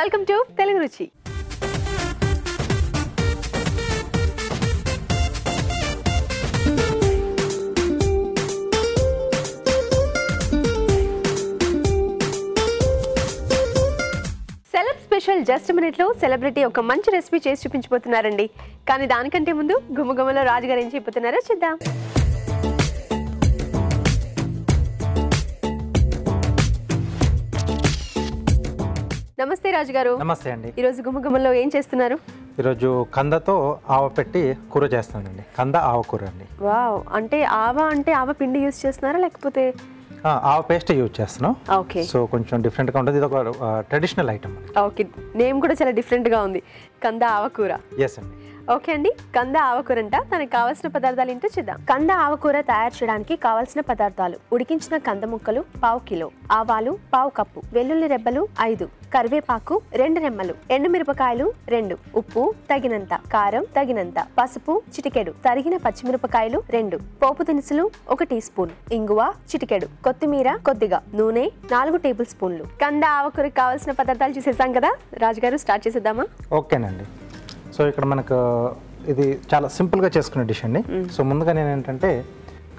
Welcome to Telugu Ruchi. Celeb special just మినిట్లో celebrity ఒక మంచి రెసిపీ చేసి చూపించబోతున్నారండి. కానీ దానికంటే ముందు గుమ్మగుమ్మలో రాజుగారు ఏం చెబుతున్నారో చూద్దాం. నమస్తే రాజుగారు. నమస్తే అండి. ఈరోజు గుమగుమలో ఏం చేస్తున్నారు? ఈరోజు కందతో ఆవ పెట్టి కూర చేస్తానండి కంద ఆవ కూర అండి. వావ్. అంటే ఆవ అంటే ఆవ పిండి యూస్ చేస్తున్నారా లేకపోతే? ఆవ పేస్ట్ యూజ్ చేస్తున్నాం. ఓకే. సో కొంచెం డిఫరెంట్గా ఉంటుంది. ఇది ఒక ట్రెడిషనల్ ఐటమ్ ఓకే. నేమ్ కూడా చాలా డిఫరెంట్గా ఉంది. కంద ఆవకూర ఎస్ అండి. ఓకే అండి. కంద ఆవకూర అంట తనకు కావాల్సిన పదార్థాలు ఏంటో చూద్దాం. కంద ఆవకూర తయారు చేయడానికి కావాల్సిన పదార్థాలు. ఉడికించిన కంద ముక్కలు పావు కిలో. ఆవాలు పావు కప్పు. వెల్లుల్లి రెబ్బలు ఐదు. కరివేపాకు రెండు రెమ్మలు. ఎండుమిరపకాయలు రెండు. ఉప్పు తగినంత. కారం తగినంత. పసుపు చిటికెడు. తరిగిన పచ్చిమిరపకాయలు రెండు. పోపు దినుసులు ఒక టీ స్పూన్. ఇంగువ చిటికెడు. కొత్తిమీర కొద్దిగా. నూనె నాలుగు టేబుల్ స్పూన్లు. కంద ఆవకూరకు కావాల్సిన పదార్థాలు చూసేసాం కదా? రాజుగారు స్టార్ట్ చేసేద్దామా? ఓకేనండి. సో ఇక్కడ మనకు ఇది చాలా సింపుల్గా చేసుకునే డిష్ అండి. సో ముందుగా నేను ఏంటంటే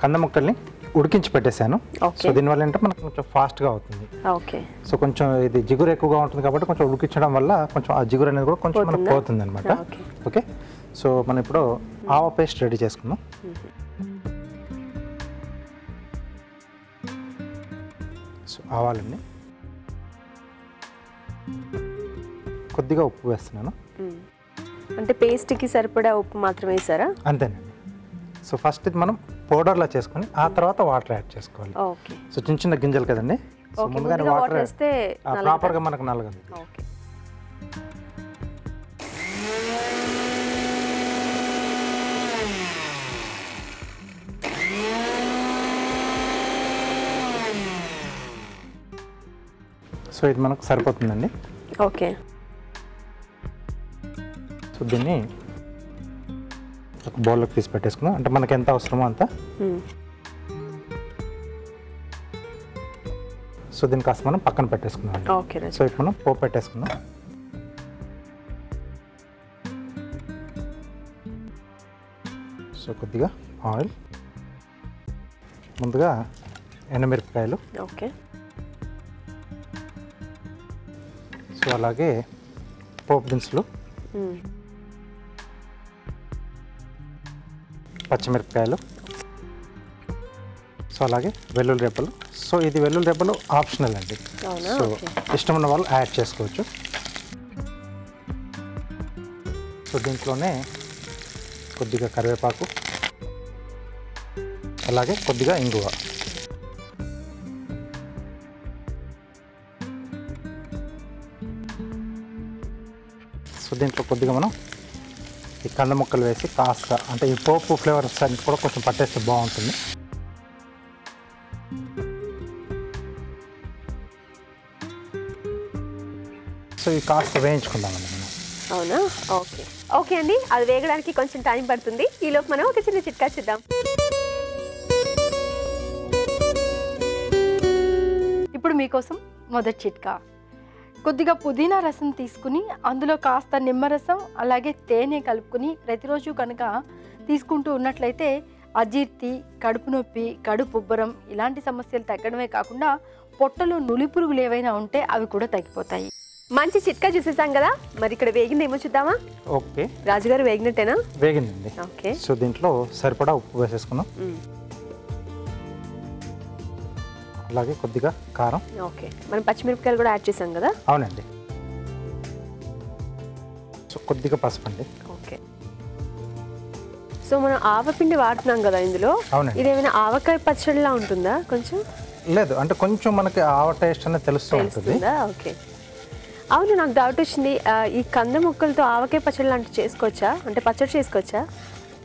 కంద ముక్కల్ని ఉడికించి పెట్టేశాను. సో దీనివల్ల ఏంటంటే మనకు కొంచెం ఫాస్ట్గా అవుతుంది. ఓకే. సో కొంచెం ఇది జిగురు ఎక్కువగా ఉంటుంది కాబట్టి కొంచెం ఉడికించడం వల్ల కొంచెం ఆ జిగురు అనేది కూడా కొంచెం మనకు పోతుందా? అనమాట ఓకే. సో మనం ఇప్పుడు ఆవ పేస్ట్ రెడీ చేసుకుందాం. సో ఆవాలండి కొద్దిగా ఉప్పు వేస్తున్నాను. అంటే పేస్ట్కి సరిపడా ఉప్పు మాత్రమే వేసారా? అంతేనండి. సో ఫస్ట్ ఇది మనం పౌడర్లా చేసుకొని ఆ తర్వాత వాటర్ యాడ్ చేసుకోవాలి. ఓకే. సో చిన్న చిన్న గింజలు కదండి? సో ముందుగానే ముందుగా వాటర్ వాటర్ వేస్తే ప్రాపర్గా మనకు నలగదు ఓకే. సో ఇది మనకు సరిపోతుందండి. ఓకే. సో దీన్ని ఒక బౌల్లోకి తీసి పెట్టేసుకుందాం. అంటే మనకి ఎంత అవసరమో అంత. సో దీన్ని కాస్త మనం పక్కన పెట్టేసుకుందాం అండి. ఓకే రాజు సో ఇప్పుడు మనం పోపు పెట్టేసుకుందాం. సో కొద్దిగా ఆయిల్. ముందుగా ఎండమిరపకాయలు ఓకే. సో అలాగే పోపు దినుసులు. పచ్చిమిరపకాయలు. సో అలాగే వెల్లుల్లి రెబ్బలు. సో ఇది వెల్లుల్లి రెబ్బలు ఆప్షనల్ అండి. సో ఇష్టం ఉన్న వాళ్ళు యాడ్ చేసుకోవచ్చు. సో దీంట్లోనే కొద్దిగా కరివేపాకు అలాగే కొద్దిగా ఇంగువ. సో దీంట్లో కొద్దిగా మనం ఈ కంద ముక్కలు వేసి కాస్త అంటే ఈ పోపు ఫ్లేవర్స్ అన్ని కూడా కొంచెం పట్టేస్తే బాగుంటుంది. సో ఇవి కాస్త వేయించుకుందామండి మనం. అవునా? ఓకే. ఓకే అండి. అది వేగడానికి కొంచెం టైం పడుతుంది. ఈలోపు మనం ఒక చిన్న చిట్కా చూద్దాం. ఇప్పుడు మీకోసం మొదటి చిట్కా. కొద్దిగా పుదీనా రసం తీసుకుని అందులో కాస్త నిమ్మరసం అలాగే తేనె కలుపుకుని ప్రతిరోజు కనుక తీసుకుంటూ ఉన్నట్లయితే అజీర్తి కడుపు నొప్పి కడుపు ఉబ్బరం ఇలాంటి సమస్యలు తగ్గడమే కాకుండా పొట్టలో నులి పురుగులు ఏవైనా ఉంటే అవి కూడా తగ్గిపోతాయి. మంచి చిట్కా చూసేసాం కదా? మరి ఇక్కడ వేగింది ఏమో చూద్దామా? ఓకే. రాజుగారు వేగినట్టేనా? వేగిందండి. ఓకే. సో దీంట్లో సరిపడా ఉప్పు వేసేసుకున్నాం. అలాగే కొద్దిగా కారం. ఓకే. మనం పచ్చిమిరపకాయలు కూడా యాడ్ చేసాం కదా? అవునండి. సో కొద్దిగా పసుపు అండి. ఓకే. సో మనం ఆవపిండి వాడుతున్నాం కదా ఇందులో? అవునండి. ఇదేమైనా ఆవకాయ పచ్చడిలా ఉంటుందా కొంచెం? లేదు అంటే కొంచెం మనకి ఆవ టేస్ట్ అనేది తెలుస్తూ ఉంటుంది. ఓకే. అవును నాకు డౌట్ వచ్చింది. ఈ కంద ముక్కలతో ఆవకాయ పచ్చడి లాంటివి చేసుకోవచ్చా? అంటే పచ్చడి చేసుకోవచ్చా?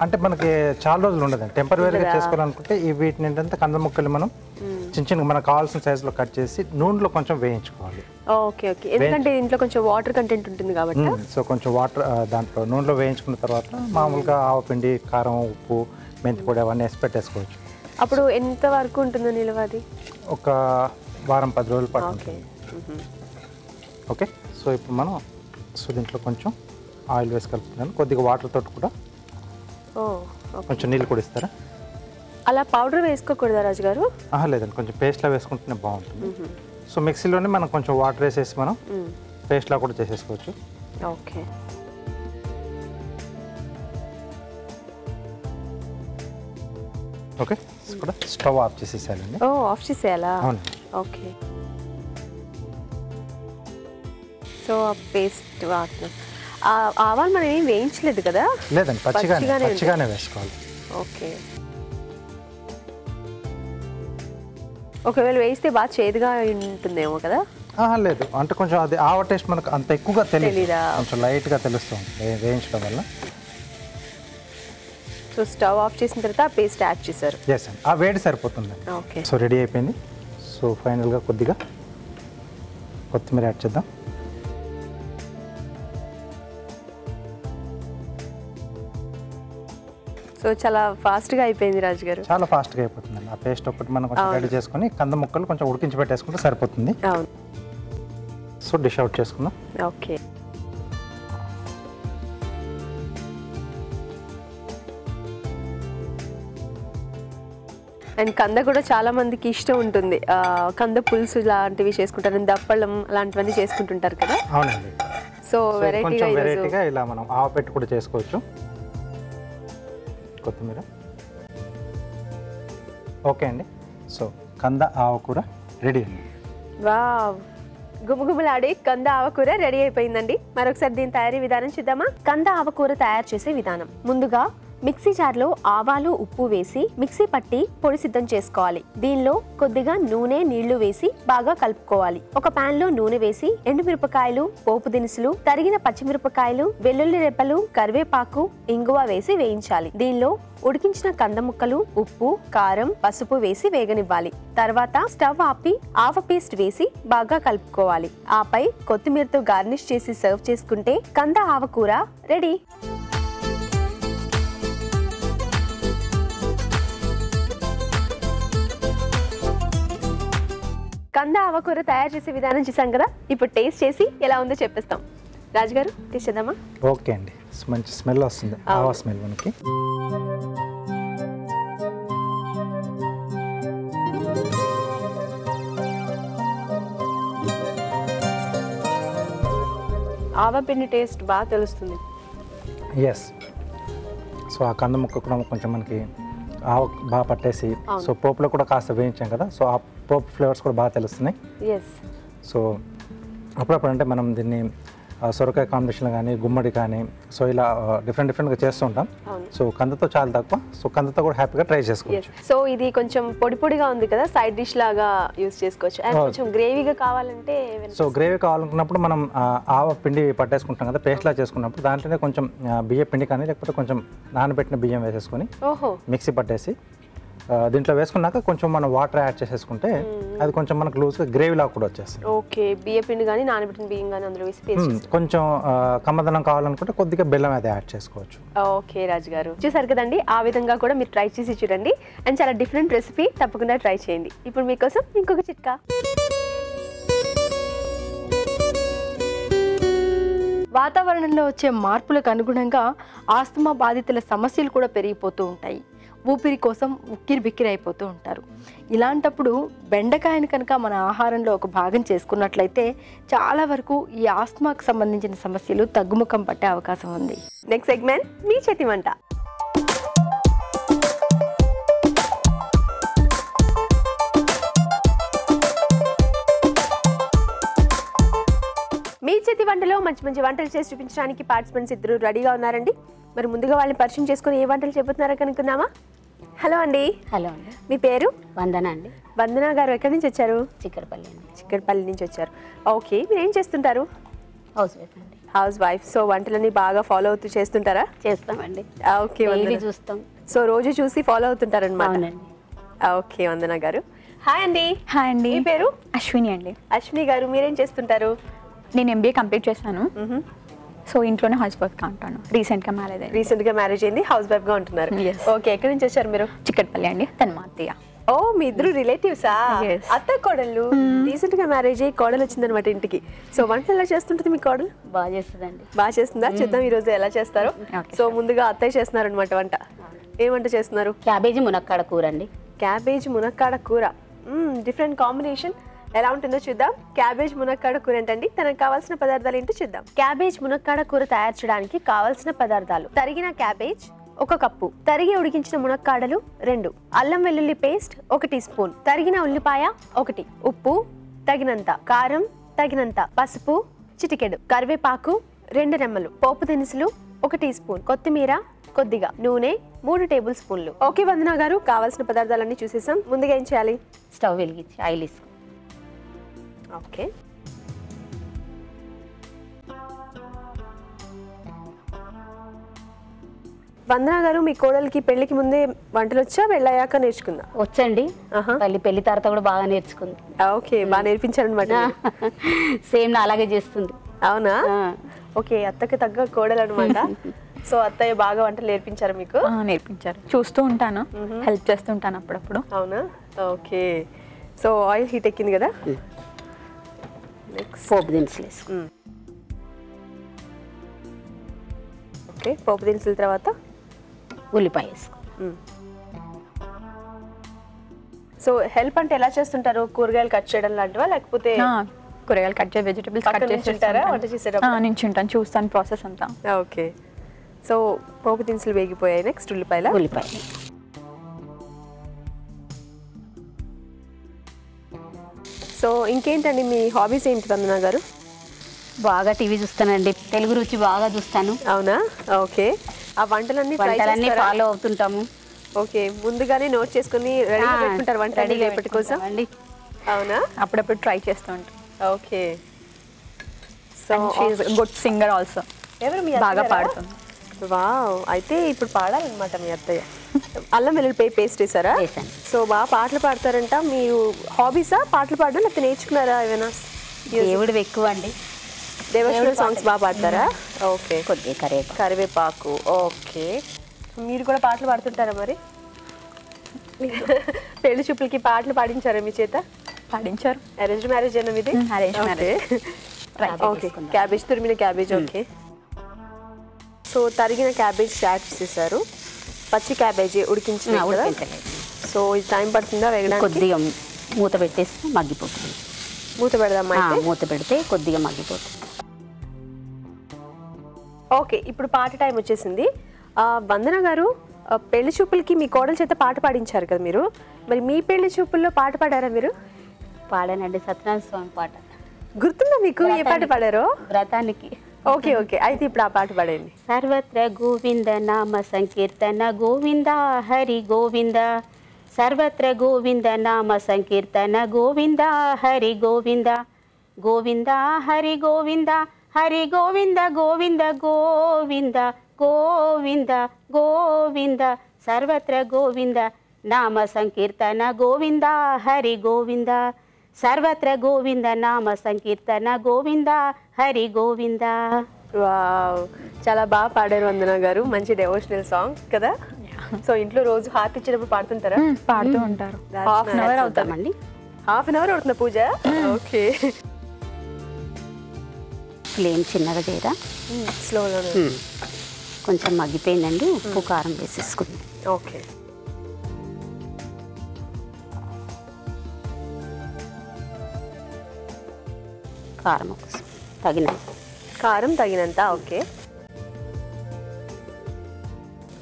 అంటే మనకి చాలా రోజులు ఉండదండి. టెంపరీగా చేసుకోవాలనుకుంటే ఈ వీటిని ఏంటంటే కంద ముక్కలు మనం చిన్న చిన్న మనకు కావాల్సిన సైజులో కట్ చేసి నూనెలో కొంచెం వేయించుకోవాలి. ఓకే ఓకే ఎందుకంటే దీంట్లో కొంచెం వాటర్ కంటెంట్ ఉంటుంది కాబట్టి. సో కొంచెం వాటర్ దాంట్లో నూనెలో వేయించుకున్న తర్వాత మామూలుగా ఆవపిండి కారం ఉప్పు మెంతి పొడి అవన్నీ వేసి పెట్టేసుకోవచ్చు. అప్పుడు ఎంత వరకు ఉంటుందో నిలవ అది? ఒక వారం పది రోజులు పడుతుంది ఓకే సో ఇప్పుడు మనం సో దీంట్లో కొంచెం ఆయిల్ వేసి కలుపుతున్నాను. కొద్దిగా వాటర్ తోటి కూడా ఓకే. కొంచెం నీళ్ళు కూడా ఇస్తారా? అలా పౌడర్ వేసుకోకూడదా రాజు గారు? లేదండి. కొంచెం పేస్ట్లా వేసుకుంటేనే బాగుంటుంది. సో మిక్సీలోనే మనం కొంచెం వాటర్ వేసేసి మనం. పేస్ట్లా కూడా చేసేసుకోవచ్చు. ఓకే. ఓకే కూడా స్టవ్ ఆఫ్ చేసేసాలండి ఓ ఆఫ్ చేసేయాలా? అవునండి. ఓకే. సో పేస్ట్ వాడుతున్నాం ఆవాలు మనం ఏం వేయించలేదు కదా? లేదండి. పచ్చిగానే వేసుకోవాలి. ఓకే. ఒకవేళ వేస్తే బాగా చేదుగా ఉంటుందేమో కదా? లేదు. అంటే కొంచెం అది ఆవ టేస్ట్ మనకు అంత ఎక్కువగా తెలియదు? కొంచెం లైట్గా తెలుస్తుంది. వేయించడం వల్ల. సో స్టవ్ ఆఫ్ చేసిన తర్వాత పేస్ట్ యాడ్ చేశారు. ఎస్ అండి ఆ వేడి సరిపోతుందండి ఓకే. సో రెడీ అయిపోయింది. సో ఫైనల్గా కొద్దిగా కొత్తిమీర యాడ్ చేద్దాం. సో చాలా ఫాస్ట్గా అయిపోయింది రాజు గారు. చాలా ఫాస్ట్గా అయిపోతుందండి. ఆ పేస్ట్ ఒకటి మనం కొంచెం రెడీ చేసుకొని కంద ముక్కలు కొంచెం ఉడికించి పెట్టేసుకుంటే సరిపోతుంది. అవును. సో డిష్ అవుట్ చేసుకుందాం. ఓకే. అండ్ కంద కూడా చాలా మందికి ఇష్టం ఉంటుంది. కంద పులుసు లాంటివి చేసుకుంటారు. దప్పలం అలాంటివన్నీ చేసుకుంటుంటారు కదా? అవునండి. సో వెరైటీగా ఇలా మనం ఆవ పెట్టి కూడా చేసుకోవచ్చు. కొత్తిమీర. ఓకే అండి. సో కంద ఆవకూర రెడీ అండి వావ్. గుమగుమలాడే కంద ఆవకూర రెడీ అయిపోయిందండి. మరొకసారి దీని తయారీ విధానం చూద్దామా? కంద ఆవకూర తయారు చేసే విధానం. ముందుగా మిక్సీ జార్లో ఆవాలు ఉప్పు వేసి మిక్సీ పట్టి పొడి సిద్ధం చేసుకోవాలి. దీనిలో కొద్దిగా నూనె నీళ్ళు వేసి బాగా కలుపుకోవాలి. ఒక పాన్లో నూనె వేసి ఎండుమిరపకాయలు పోపు దినుసులు తరిగిన పచ్చిమిరపకాయలు వెల్లుల్లి రెప్పలు కరివేపాకు ఇంగువ వేసి వేయించాలి. దీనిలో ఉడికించిన కంద ముక్కలు ఉప్పు కారం పసుపు వేసి వేగనివ్వాలి. తర్వాత స్టవ్ ఆపి ఆవ పేస్ట్ వేసి బాగా కలుపుకోవాలి. ఆపై కొత్తిమీరతో గార్నిష్ చేసి సర్వ్ చేసుకుంటే కంద ఆవకూర రెడీ. కంద ఆవకూర తయారు చేసే విధానం చూసాం కదా? ఇప్పుడు టేస్ట్ చేసి ఎలా ఉందో చెప్పేస్తాం. రాజుగారు టేస్ట్ చేద్దామా ఓకే అండి. మంచి స్మెల్ వస్తుంది. ఆవా స్మెల్ మనకి. ఆవపిండి టేస్ట్ బాగా తెలుస్తుంది. ఎస్ సో ఆ కంద ముక్క కూడా కొంచెం మనకి ఆవ బాగా పట్టేసి సో పోపులో కూడా కాస్త వేయించాం కదా సో ఆ పోపు ఫ్లేవర్స్ కూడా బాగా తెలుస్తున్నాయి. సో అప్పుడప్పుడు అంటే మనం దీన్ని సొరకాయ కాంబినేషన్ కానీ గుమ్మడి కానీ సో ఇలా డిఫరెంట్ డిఫరెంట్గా చేస్తూ ఉంటాం. అవును. సో కందతో చాలా తక్కువ. సో కందతో కూడా హ్యాపీగా ట్రై చేసుకోవచ్చు. సో ఇది కొంచెం పొడి పొడిగా ఉంది కదా సైడ్ డిష్ లాగా యూస్ చేసుకోవచ్చు. అండ్. కొంచెం గ్రేవీగా కావాలంటే సో గ్రేవీ కావాలనుకున్నప్పుడు మనం ఆవ పిండి పట్టేసుకుంటాం కదా పేస్ట్లా చేసుకున్నప్పుడు దాంట్లోనే కొంచెం బియ్య పిండి కానీ లేకపోతే కొంచెం నానబెట్టిన బియ్యం వేసేసుకొని మిక్సీ పట్టేసి దీంట్లో వేసుకున్నాక కొంచెం మనం వాటర్ యాడ్ చేసేసుకుంటే అది కొంచెం మనకు లూజ్గా గ్రేవీలా కూడా వచ్చేస్తుంది. ఓకే బియ్య పిండి కానీ నానబెట్టిన బియ్యం కానీ అందులో వేసి పేస్ట్. కొంచెం కమ్మదనం కావాలనుకుంటే కొద్దిగా బెల్లం అది యాడ్ చేసుకోవచ్చు. ఓకే రాజు గారు. చూసారు కదండి ఆ విధంగా కూడా మీరు ట్రై చేసి చూడండి. అండ్ చాలా డిఫరెంట్ రెసిపీ తప్పకుండా ట్రై చేయండి. ఇప్పుడు మీకోసం ఇంకొక చిట్కా. వాతావరణంలో వచ్చే మార్పులకు అనుగుణంగా ఆస్తమా బాధితుల సమస్యలు కూడా పెరిగిపోతూ ఉంటాయి. ఊపిరి కోసం ఉక్కిరి బిక్కిరి అయిపోతూ ఉంటారు. ఇలాంటప్పుడు బెండకాయని కనుక మన ఆహారంలో ఒక భాగం చేసుకున్నట్లయితే చాలా వరకు ఈ ఆస్మాకు సంబంధించిన సమస్యలు తగ్గుముఖం పట్టే అవకాశం ఉంది. నెక్స్ట్ సెగ్మెంట్ మీ చేతి వంట. మీ చేతి వంటలో మంచి మంచి వంటలు చేసి చూపించడానికి పార్టిసిపెంట్స్ ఇద్దరు రెడీగా ఉన్నారండి. మరి ముందుగా వాళ్ళని పరిచయం చేసుకుని ఏ వంటలు చెబుతున్నారో కనుక్కుందామా? హలో అండి. హలో అండి. మీ పేరు? వందన అండి. వందన గారు ఎక్కడి నుంచి వచ్చారు? చిక్కడపల్లి అండి. చిక్కడపల్లి నుంచి వచ్చారు. ఓకే మీరు ఏం చేస్తుంటారు? హౌస్ వైఫ్ అండి. House wife. సో వంటలన్నీ బాగా ఫాలో అవుతూ చేస్తుంటారా? చేస్తామండి. ఓకే వందన. చూస్తాం. సో రోజు చూసి ఫాలో అవుతుంటారనమాట అవునండి. ఓకే వందన గారు. హాయ్ అండి. హాయ్ అండి. మీ పేరు? అశ్విని అండి. అశ్విని గారు మీరేం చేస్తుంటారు? నేను ఎంబీఏ కంప్లీట్ చేశాను. సో ఇంట్లోనే హౌస్ వర్క్గా ఉంటాను. రీసెంట్గా మ్యారేజ్ అయింది రీసెంట్గా మ్యారేజ్ అయింది హౌస్ వైఫ్గా ఉంటున్నారు. ఓకే ఎక్కడి నుంచి వచ్చారు మీరు? చిక్కడపల్లి అండి తను మా అత్తయ్య ఓ మీ ఇద్దరు రిలేటివ్సా. అత్త కోడళ్ళు. రీసెంట్గా మ్యారేజ్ అయ్యి కోడలు వచ్చిందనమాట ఇంటికి. సో వంటలు ఎలా చేస్తుంటది మీ కోడలు? బాగా చేస్తుందండి. బాగా చేస్తుందా? చూద్దాం ఈ రోజు ఎలా చేస్తారో. సో ముందుగా అత్తయ్య చేస్తున్నారు అనమాట వంట. ఏ వంట చేస్తున్నారు? క్యాబేజీ మునక్కాడ కూర అండి. క్యాబేజ్ మునక్కాడ కూర. డిఫరెంట్ కాంబినేషన్ ఎలా ఉంటుందో చూద్దాం. క్యాబేజ్ మునక్కాడ కూర ఏంటండి? తనకు కావాల్సిన పదార్థాలు ఏంటో చూద్దాం. క్యాబేజ్ మునక్కాడ కూర తయారు చేయడానికి కావాల్సిన పదార్థాలు. తరిగిన క్యాబేజ్ ఒక కప్పు. తరిగి ఉడికించిన మునక్కాడలు రెండు. అల్లం వెల్లుల్లి పేస్ట్ ఒక టీ స్పూన్. తరిగిన ఉల్లిపాయ ఒకటి. ఉప్పు తగినంత. కారం తగినంత. పసుపు చిటికెడు. కరివేపాకు రెండు రెమ్మలు. పోపు దినుసులు ఒక టీ స్పూన్. కొత్తిమీర కొద్దిగా. నూనె మూడు టేబుల్ స్పూన్లు. ఓకే వందన గారు కావాల్సిన పదార్థాలన్నీ చూసేసాం. ముందుగా ఏం చేయాలి? స్టవ్ వెలిగించి ఆయిల్ ఓకే. వందన గారు మీ కోడలికి పెళ్ళికి ముందే వంటలు వచ్చా వెళ్ళాయాక నేర్చుకుందా? వచ్చండి. ఆహా. తల్లి పెళ్ళి తర్వాత కూడా బాగా నేర్చుకుంది. ఓకే. బాగా నేర్పించారనమాట సేమ్ నా అలాగే చేస్తుంది. అవునా. ఓకే అత్తకి తగ్గ కోడలు అనమాట సో అత్తయ్య బాగా వంటలు నేర్పించారు మీకు? ఆ, నేర్పించారు. చూస్తూ ఉంటాను. హెల్ప్ చేస్తూ ఉంటాను అప్పుడప్పుడు. అవునా? ఓకే. సో ఆయిల్ హీట్ ఎక్కింది కదా? పోపు దినుసులు వేసుకో ఓకే పోపు దినుసుల తర్వాత? ఉల్లిపాయ వేసుకో. సో హెల్ప్ అంటే ఎలా చేస్తుంటారు? కూరగాయలు కట్ చేయడం లాంటివా? లేకపోతే కూరగాయలు కట్ చేసి వెజిటబుల్స్ కట్ చేసి నించుంటారా? వంట చేసేటప్పుడు? నించుంటాను. చూస్తాను ప్రాసెస్ అంతా. ఓకే సో పోపు దినుసులు వేగిపోయాయి. నెక్స్ట్ ఉల్లిపాయల? ఉల్లిపాయ. సో ఇంకేంటండి మీ హాబీస్ ఏంటి వందన గారు? బాగా టీవీ చూస్తానండి. తెలుగు రుచి బాగా చూస్తాను. అవునా? ఓకే. ఆ వంటలన్నీ వంటలన్నీ? ఫాలో అవుతుంటాము. ఓకే. ముందుగానే నోట్ చేసుకుని రెడీగా ఆ, పెట్టుకుంటారు వంట రెడీగా రేపటి కోసం? పెట్టుకుంటామండి. అవునా? అప్పుడప్పుడు ట్రై చేస్తూ ఉంటాను okay. So good singer also ఎవరు మీ బాగా? పాడుతుంది. వావ్. అయితే ఇప్పుడు పాడాలన్నమాట మీ అత్తయ్య. అల్లం వెల్లుల్లిపాయ పేస్ట్ వేసారా. సో బాగా పాటలు పాడతారంట. మీరు హాబీసా పాటలు పాడడం లేకపోతే నేర్చుకున్నారా ఏమైనా? దేవుడు ఎక్కువ అండి. దేవశ్వర సాంగ్స్ బాగా పాడతారా? ఓకే. కొద్దిగా కరివేపాకు. కరివేపాకు. ఓకే. మీరు కూడా పాటలు పాడుతుంటారా మరి? పెళ్ళి చూపులకి పాటలు పాడించారా మీ చేత? పాడించారు. అరేంజ్ మ్యారేజ్ అయినా arranged marriage. ఓకే. క్యాబేజ్ తురిమిన క్యాబేజ్ ఓకే. సో తరిగిన క్యాబేజ్ యాడ్ చేసేసారు పచ్చి క్యాబేజీ ఉడికించిన. ఉడికించలేదు. సో ఇది టైం పడుతుందా వేగడానికి? కొద్దిగా మూత పెట్టేస్తే మగ్గిపోతుంది. మూత పెడదాం ఆ, అయితే? మూత పెడితే కొద్దిగా మగ్గిపోతుంది. ఓకే ఇప్పుడు పాట టైం వచ్చేసింది. వందన గారు పెళ్ళి చూపులకి మీ కోడల చేత పాట పాడించారు కదా మీరు? మరి మీ పెళ్ళి చూపుల్లో పాట పాడారా మీరు? పాడానండి సత్యనారాయణ స్వామి పాట. గుర్తుందా మీకు? ఏ పాట పాడారో? వ్రతానికి. ఓకే ఓకే అయితే ఇప్పుడు ఆ పాట పాడండి సర్వత్ర గోవింద నామ సంకీర్తన గోవింద హరి గోవింద సర్వత్ర గోవింద నామ సంకీర్తన గోవింద హరి గోవింద గోవింద హరి గోవింద హరి గోవింద గోవింద గోవింద గోవింద గోవింద సర్వత్ర గోవింద నామ సంకీర్తన గోవింద హరి గోవింద సర్వత్ర గోవింద నామ సంకీర్తన గోవింద హరి గోవింద. వావ్. చాలా బాగా పాడారు వందన గారు. మంచి డెవోషనల్ సాంగ్ కదా? సో ఇంట్లో రోజు హార్ట్ ఇచ్చినప్పుడు పాడుతుంటారా? మ్మ్, పాడుతూ ఉంటారు. హాఫ్ అన్ అవర్ అవుతామండి హాఫ్ అన్ అవర్ అవుతుందా పూజ? ఓకే. ఫ్లేమ్ చిన్నగా చేయరా? స్లోలోనే కొంచెం మగ్గిపోయిందండి. ఉప్పు కారం వేసేసుకుంది. ఓకే కారం తగినంత కారం తగినంత ఓకే.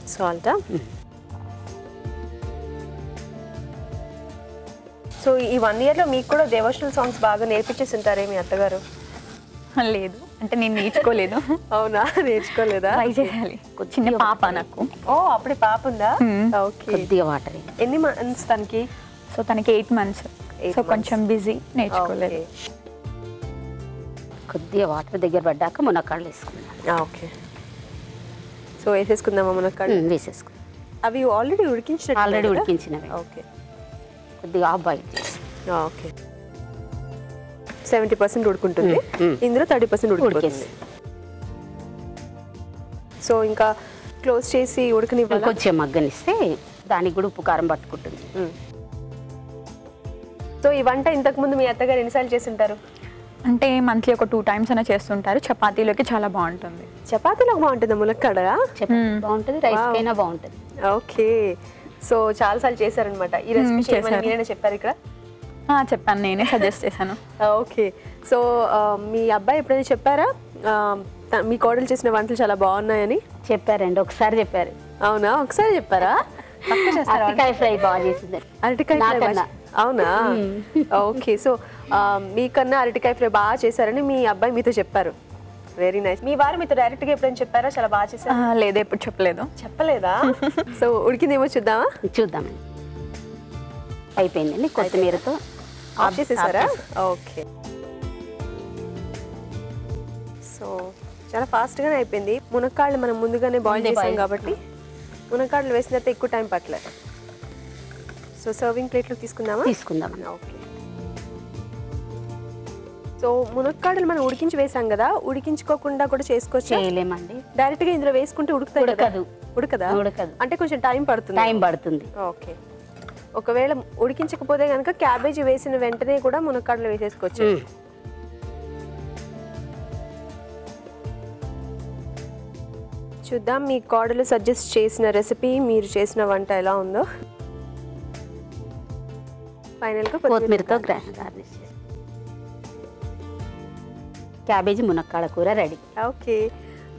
సాల్ట్? సో ఈ వన్ ఇయర్లో మీకు కూడా దేవోషనల్ సాంగ్స్ బాగా నేర్పించేసి ఉంటారే మీ అత్తగారు? లేదు. అంటే నేను నేర్చుకోలేదు. అవునా? నేర్చుకోలేదా? ట్రై చేయాలి. చిన్న పాప నాకు. ఓ అప్పుడే పాప ఉందా. ఓకే. కొద్దిగా వాటర్. ఎన్ని మంత్స్ తనకి? సో తనకి ఎయిట్ మంత్స్ సో. కొంచెం బిజీ నేర్చుకోలేదు. ఓకే. కొద్దిగా వాటర్ దగ్గర పడ్డాక మునక్కాడలు వేసుకుందాం ఓకే. సో వేసేసుకుందామా మనక్కడ ఉమ్, వేసేసుకుందాం. అవి ఆల్రెడీ ఉడికించినట్టు ఆల్రెడీ ఉడికించినవి. ఓకే. కొద్దిగా ఆఫ్ బాయిల్ చేసి. ఓకే. సెవెంటీ పర్సెంట్ ఉడుకుంటుంది. ఇందులో థర్టీ పర్సెంట్ ఉడికిపోతుంది. సో ఇంకా క్లోజ్ చేసి ఉడకనివ్వాలి? కొంచెం మగ్గనిస్తే దానికి కూడా ఉప్పు కారం పట్టుకుంటుంది. సో ఈ వంట ఇంతకు ముందు మీ అత్తగారు ఎన్నిసార్లు చేసి ఉంటారు? అంటే మంత్లీ ఒక టూ టైమ్స్ అయినా చేస్తుంటారు. చపాతీలోకి చాలా బాగుంటుంది. చపాతీలో బాగుంటుందా? ములక్కడ. బాగుంటుంది రైస్ కైనా బాగుంటుంది. ఓకే. సో చాలా సార్లు చేశారనమాట. ఈ రెసిపీ. మీరైనా చెప్పారు ఇక్కడ? ఆ, చెప్పాను. నేనే సజెస్ట్ చేశాను. ఓకే. సో మీ అబ్బాయి ఎప్పుడైనా చెప్పారా? మీ కోడలు చేసిన వంటలు చాలా బాగున్నాయని? చెప్పారండి. ఒకసారి చెప్పారు. అవునా? ఒకసారి చెప్పారా? అరటికాయ ఫ్రై బాగా చేసింది. అరటికాయ అవునా? ఓకే. సో మీకన్నా అరటికాయ ఫ్రై బాగా చేశారని మీ అబ్బాయి మీతో చెప్పారు. వెరీ నైస్ మీ వారు మీతో డైరెక్ట్గా ఎప్పుడైనా చెప్పారా? చాలా బాగా ఆ, చేశారు లేదా ఎప్పుడు చెప్పలేదు. చెప్పలేదా? సో ఉడికిందేమో చూద్దామండి చూద్దామండి. అయిపోయిందండి కొత్తిమీరతో ఆఫ్ చేసేసారా? ఓకే సో చాలా ఫాస్ట్ గానే అయిపోయింది. మునక్కాళ్ళు మనం ముందుగానే బాయిల్ చేసాం కాబట్టి మునక్కాళ్ళు వేసిన తర్వాత ఎక్కువ టైం పట్టలేదు. సో సర్వింగ్ ప్లేట్లో తీసుకుందామా? తీసుకుందామండి ఓకే సో మునక్కాడలు మనం ఉడికించి వేసాం కదా ఉడికించుకోకుండా కూడా చేసుకోవచ్చు? చేయలేమండి. డైరెక్ట్గా ఇందులో వేసుకుంటే ఉడుకుతాయి కదా? ఉడకదు. ఉడకదా? ఉడకదు. అంటే కొంచెం టైం పడుతుంది. టైం పడుతుంది. ఓకే. ఒకవేళ ఉడికించకపోతే కనుక క్యాబేజీ వేసిన వెంటనే కూడా మునక్కాడలు వేసేసుకోవచ్చు. చూద్దాం మీ కోడలు సజెస్ట్ చేసిన రెసిపీ మీరు చేసిన వంట ఎలా ఉందో. ఫైనల్గా కొత్తిమీరతో గార్నిష్. క్యాబేజీ మునక్కాడ కూర రెడీ. ఓకే.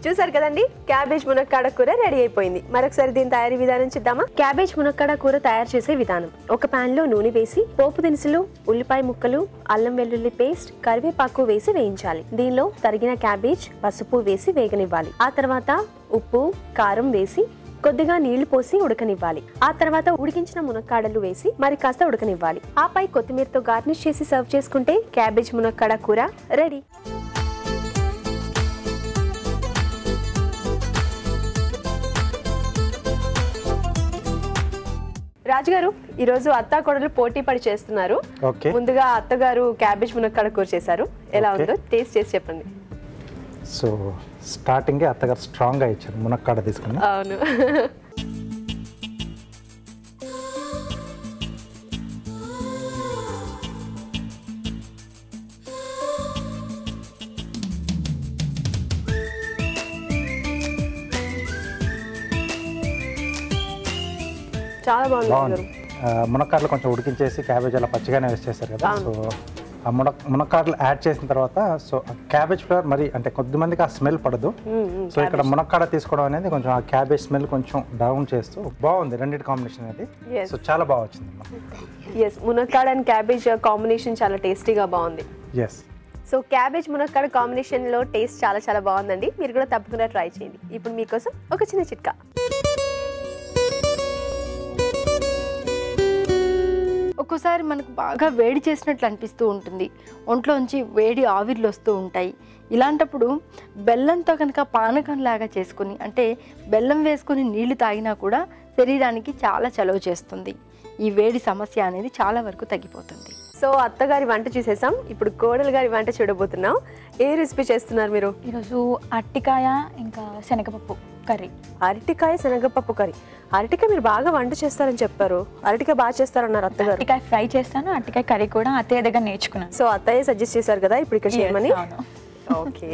చూసారు కదండి క్యాబేజ్ మునక్కాడ కూర రెడీ అయిపోయింది. మరొకసారి దీని తయారీ విధానం చూద్దామా? క్యాబేజ్ మునక్కాడ కూర తయారు చేసే విధానం. ఒక పాన్లో నూనె వేసి పోపు దినుసులు ఉల్లిపాయ ముక్కలు అల్లం వెల్లుల్లి పేస్ట్ కరివేపాకు వేసి వేయించాలి. దీనిలో తరిగిన క్యాబేజ్ పసుపు వేసి వేగనివ్వాలి. ఆ తర్వాత ఉప్పు కారం వేసి కొద్దిగా నీళ్ళు పోసి ఉడకనివ్వాలి. ఆ తర్వాత ఉడికించిన మునక్కాడలు వేసి మరి కాస్త ఉడకనివ్వాలి. ఆపై కొత్తిమీరతో గార్నిష్ చేసి సర్వ్ చేసుకుంటే క్యాబేజ్ మునక్కాడ కూర రెడీ. రాజుగారు ఈరోజు అత్తా కొడలు పోటీ పడి చేస్తున్నారు. ముందుగా అత్తగారు క్యాబేజ్ మునక్కాడ కూర చేశారు. ఎలా. ఉందో టేస్ట్ చేసి చెప్పండి. సో స్టార్టింగే అత్తగారు స్ట్రాంగ్గా ఇచ్చారు మునక్కాడ తీసుకుని అవును. చాలా బాగుంది మునక్కాడలు కొంచెం ఉడికించేసి క్యాబేజ్ అలా పచ్చిగానే వేస్ట్ చేశారు కదా సో ఆ మున మునక్కాడలు యాడ్ చేసిన తర్వాత సో క్యాబేజ్ ఫ్లేవర్ మరి అంటే కొద్దిమందికి ఆ స్మెల్ పడదు. సో ఇక్కడ మునక్కాడ తీసుకోవడం అనేది కొంచెం ఆ క్యాబేజ్ స్మెల్ కొంచెం డౌన్ చేస్తూ బాగుంది రెండింటి కాంబినేషన్ అనేది. సో చాలా బాగా వచ్చింది ఎస్ మునక్కాడ అండ్ క్యాబేజ్ కాంబినేషన్ చాలా టేస్టీగా బాగుంది. ఎస్ సో క్యాబేజ్ మునక్కాడ కాంబినేషన్లో టేస్ట్ చాలా చాలా బాగుందండి. మీరు కూడా తప్పకుండా ట్రై చేయండి. ఇప్పుడు మీకోసం ఒక చిన్న చిట్కా. ఒక్కోసారి మనకు బాగా వేడి చేసినట్లు అనిపిస్తూ ఉంటుంది. ఒంట్లోంచి వేడి ఆవిర్లు వస్తూ ఉంటాయి. ఇలాంటప్పుడు బెల్లంతో కనుక పానకం లాగా చేసుకుని అంటే బెల్లం వేసుకుని నీళ్ళు తాగినా కూడా శరీరానికి చాలా చలవ చేస్తుంది. ఈ వేడి సమస్య అనేది చాలా వరకు తగ్గిపోతుంది. సో అత్తగారి వంట చూసేసాం. ఇప్పుడు కోడలు గారి వంట చూడబోతున్నాం. ఏ రెసిపీ చేస్తున్నారు మీరు? ఈరోజు అట్టికాయ ఇంకా శనగపప్పు కర్రీ. అరటికాయ శనగపప్పు కర్రీ. అరటికాయ మీరు బాగా వంట చేస్తారని చెప్పారు. అరటికాయ బాగా చేస్తారన్నారు అత్తగారు. అట్టికాయ ఫ్రై చేస్తాను అట్టికాయ కర్రీ కూడా అత్తయ్య దగ్గర నేర్చుకున్నాను. సో అత్తయ్య సజెస్ట్ చేశారు కదా ఇప్పుడు ఇక్కడ చేయమని. ఓకే.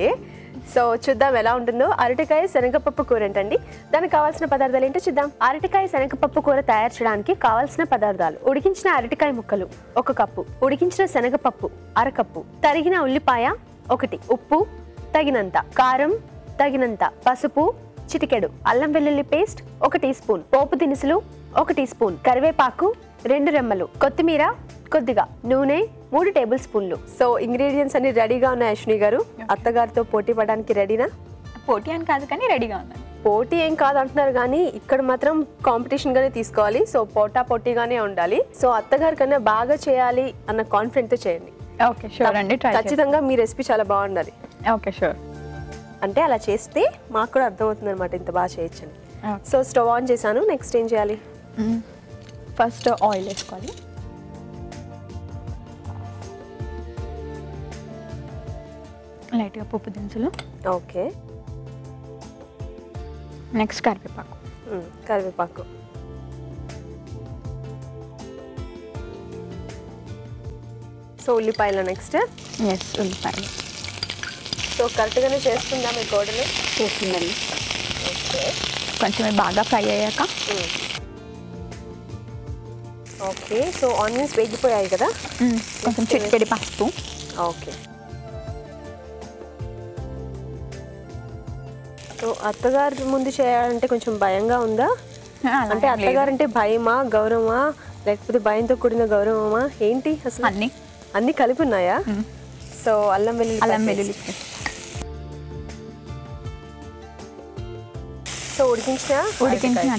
సో చూద్దాం ఎలా ఉంటుందో. అరటికాయ శనగపప్పు కూర ఏంటండి? దానికి కావాల్సిన పదార్థాలు ఏంటో చూద్దాం. అరటికాయ శనగపప్పు కూర తయారు చేయడానికి కావాల్సిన పదార్థాలు. ఉడికించిన అరటికాయ ముక్కలు ఒక కప్పు. ఉడికించిన శనగపప్పు అరకప్పు. తరిగిన ఉల్లిపాయ ఒకటి. ఉప్పు తగినంత. కారం తగినంత. పసుపు చిటికెడు. అల్లం వెల్లుల్లి పేస్ట్ ఒక టీ స్పూన్. పోపు దినుసులు ఒక టీ స్పూన్. కరివేపాకు రెండు రెమ్మలు. కొత్తిమీర కొద్దిగా నూనె మూడు టేబుల్ స్పూన్లు. సో ఇంగ్రీడియంట్స్ అన్ని రెడీగా ఉన్నాయి అశ్విని గారు. అత్తగారితో పోటీ పడడానికి రెడీనా? పోటీ అని కాదు కానీ రెడీగా ఉన్నాను. పోటీ ఏం కాదు అంటున్నారు కానీ ఇక్కడ మాత్రం కాంపిటీషన్ గానే తీసుకోవాలి. సో పోటా పోటీగానే ఉండాలి. సో అత్తగారి కన్నా బాగా చేయాలి అన్న కాన్ఫిడెంట్తో చేయండి. ఓకే షూర్ అండి ఖచ్చితంగా మీ రెసిపీ చాలా బాగుండాలి. ఓకే షూర్ అంటే అలా చేస్తే మాకు కూడా అర్థమవుతుంది అనమాట ఇంత బాగా చేయొచ్చని. సో స్టవ్ ఆన్ చేశాను. నెక్స్ట్ ఏం చేయాలి? ఫస్ట్ ఆయిల్ వేసుకోవాలి. లైట్గా పప్పు దినుసులు. ఓకే. నెక్స్ట్ కరివేపాకు. కరివేపాకు. సో ఉల్లిపాయలు నెక్స్ట్? ఎస్ ఉల్లిపాయలు. సో కరెక్ట్గానే చేస్తుందా మీ కోడలు? చేస్తుందండి. ఓకే. కొంచెం బాగా ఫ్రై అయ్యాక. ఓకే. సో ఆనియన్స్ వేగిపోయాయి కదా? కొంచెం చిటికెడి పసుపు. ఓకే. సో అత్తగారి ముందు చేయాలంటే కొంచెం భయంగా ఉందా? అంటే. అత్తగారు అంటే భయమా గౌరవమా లేకపోతే భయంతో కూడిన గౌరవమా? ఏంటి అసలు? అన్ని. అన్ని కలిపి ఉన్నాయా. సో అల్లం వెల్లుల్లి అల్లం. వెల్లుల్లి. సో ఉడికించిన ఉడికించిన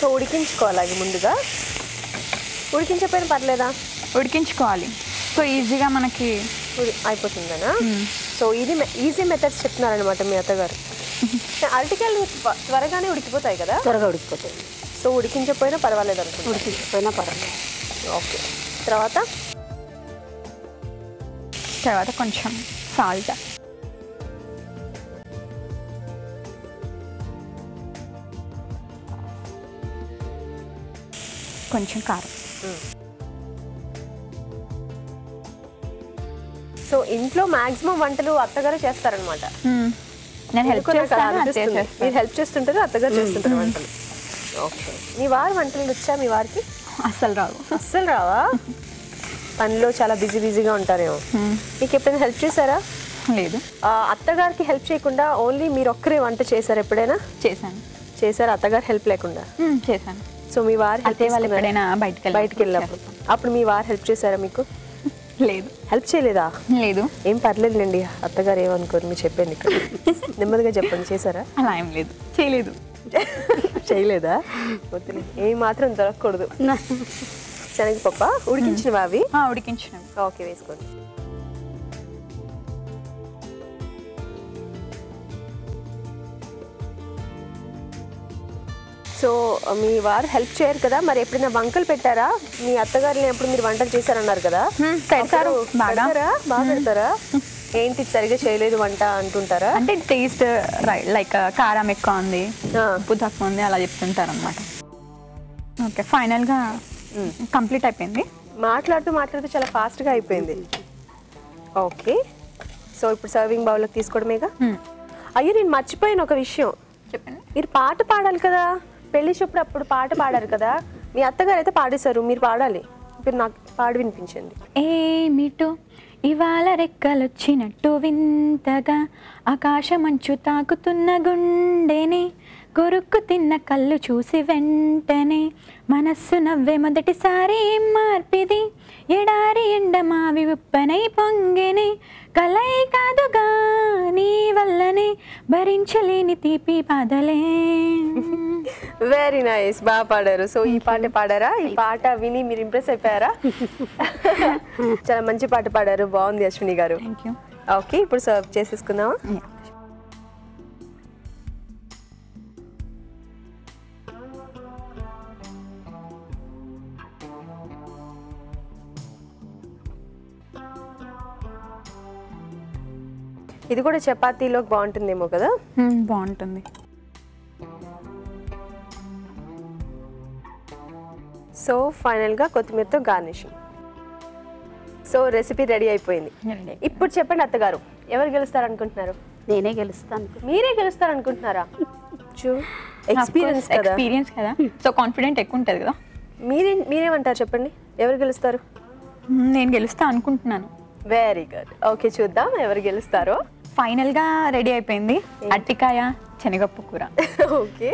సో ఉడికించుకోవాలి అది ముందుగా. ఉడికించకపోయినా పర్లేదా? ఉడికించుకోవాలి. సో ఈజీగా మనకి అయిపోతుందనా. సో ఇది ఈజీ మెథడ్స్ చెప్తున్నారనమాట మీ అత్తగారు. అరటికాయలు త్వ- త్వరగానే ఉడికిపోతాయి కదా? త్వరగా ఉడికిపోతుంది సో ఉడికించకపోయినా పర్వాలేదు అనుకుంటా. ఉడికిపోయినా పర్వాలేదు. ఓకే. తర్వాత? తర్వాత కొంచెం సాల్ట్. కొంచెం కారం. సో ఇంట్లో మాక్సిమం వంటలు అత్తగారు చేస్తారనమాట. నేను హెల్ప్ చేస్తాను. మీరు హెల్ప్ చేస్తుంటారు అత్తగారు చేస్తుంటారు వంటలు. ఓకే మీ వారు వంటలు వచ్చా మీ వారికి? అస్సలు రాదు అస్సలు రావా? పనిలో చాలా బిజీ బిజీగా ఉంటారేమో. మీకు ఎప్పుడైనా హెల్ప్ చేశారా? లేదు. అత్తగారికి హెల్ప్ చేయకుండా ఓన్లీ మీరు ఒక్కరే వంట చేశారు ఎప్పుడైనా? చేశాను. చేశారు? అత్తగారు హెల్ప్ లేకుండా? చేశాను. సో మీ వారు అత్తయ్య వాళ్ళు? ఎప్పుడైనా బయటకు వెళ్ళి బయటికి వెళ్ళినప్పుడు. అప్పుడు మీ వారు హెల్ప్ చేశారా మీకు? లేదు. హెల్ప్ చేయలేదా? లేదు. ఏం పర్లేదులేండి అత్తగారు ఏమనుకోరు మీరు చెప్పండి ఇక్కడ. నెమ్మదిగా చెప్పండి చేశారా? అలా ఏం లేదు. చేయలేదు. చేయలేదా? ఏ మాత్రం దొరకకూడదు. శనగపప్ప? ఉడికించినవా అవి? ఉడికించినవి. ఓకే వేసుకోండి. సో మీ వారు హెల్ప్ చేయరు కదా? మరి ఎప్పుడైనా వంకలు పెట్టారా? మీ అత్తగారిని ఎప్పుడు మీరు వంటలు చేశారన్నారు కదా? పెడతారు. బాగా. పెడతారా? బాగా పెడతారా? ఏంటి సరిగా చేయలేదు వంట అంటుంటారా? అంటే టేస్ట్ లైక్ కారం ఎక్కువ ఉంది. ఉప్పు తక్కువ ఉంది అలా చెప్తుంటారు అనమాట ఓకే ఫైనల్గా కంప్లీట్ అయిపోయింది. మాట్లాడుతూ మాట్లాడుతూ చాలా ఫాస్ట్గా అయిపోయింది. ఓకే. సో ఇప్పుడు సర్వింగ్ బౌల్లోకి తీసుకోవడమేగా. అయ్యో నేను మర్చిపోయాను ఒక విషయం. చెప్పండి. మీరు పాట పాడాలి కదా? పెళ్ళి చూపుడు అప్పుడు పాట పాడారు కదా మీ అత్తగారు అయితే పాడేశారు మీరు పాడాలి. ఇప్పుడు నాకు పాడి వినిపించండి. ఏమిటో ఇవాళ రెక్కలొచ్చినట్టు వింతగా ఆకాశమంచు తాకుతున్న గుండెని కొరుక్కు తిన్న కళ్ళు చూసి వెంటనే మనస్సు నవ్వే మొదటిసారి మార్పిది? ఎడారి ఎండ మావి ఉప్పనై పొంగెనే. కలై కాదుగా నీ వల్లనే భరించలేని తీపి బాధలే. వెరీ నైస్ బాగా పాడారు. సో ఈ పాట పాడారా? ఈ పాట విని మీరు ఇంప్రెస్ అయిపోయారా? చాలా మంచి పాట పాడారు. బాగుంది అశ్విని గారు. ఓకే ఇప్పుడు సర్వ్ చేసేసుకుందామా? ఇది కూడా చపాతీలో బాగుంటుందేమో కదా? బాగుంటుంది. సో ఫైనల్గా కొత్తిమీరతో గార్నిషింగ్. సో రెసిపీ రెడీ అయిపోయింది. ఇప్పుడు చెప్పండి అత్తగారు ఎవరు గెలుస్తారు అనుకుంటున్నారు నేనే గెలుస్తాను మీరే గెలుస్తారు అనుకుంటున్నారా ఎక్స్పీరియన్స్ ఎక్స్పీరియన్స్ కదా. సో కాన్ఫిడెంట్ ఎక్కువ ఉంటుంది కదా. మీరే మీరేమంటారు చెప్పండి ఎవరు గెలుస్తారు? నేను గెలుస్తా అనుకుంటున్నాను. వెరీ గుడ్ ఓకే చూద్దాం ఎవరు గెలుస్తారో. ఫైనల్గా రెడీ అయిపోయింది. అట్టికాయ శనగప్పు కూర. ఓకే.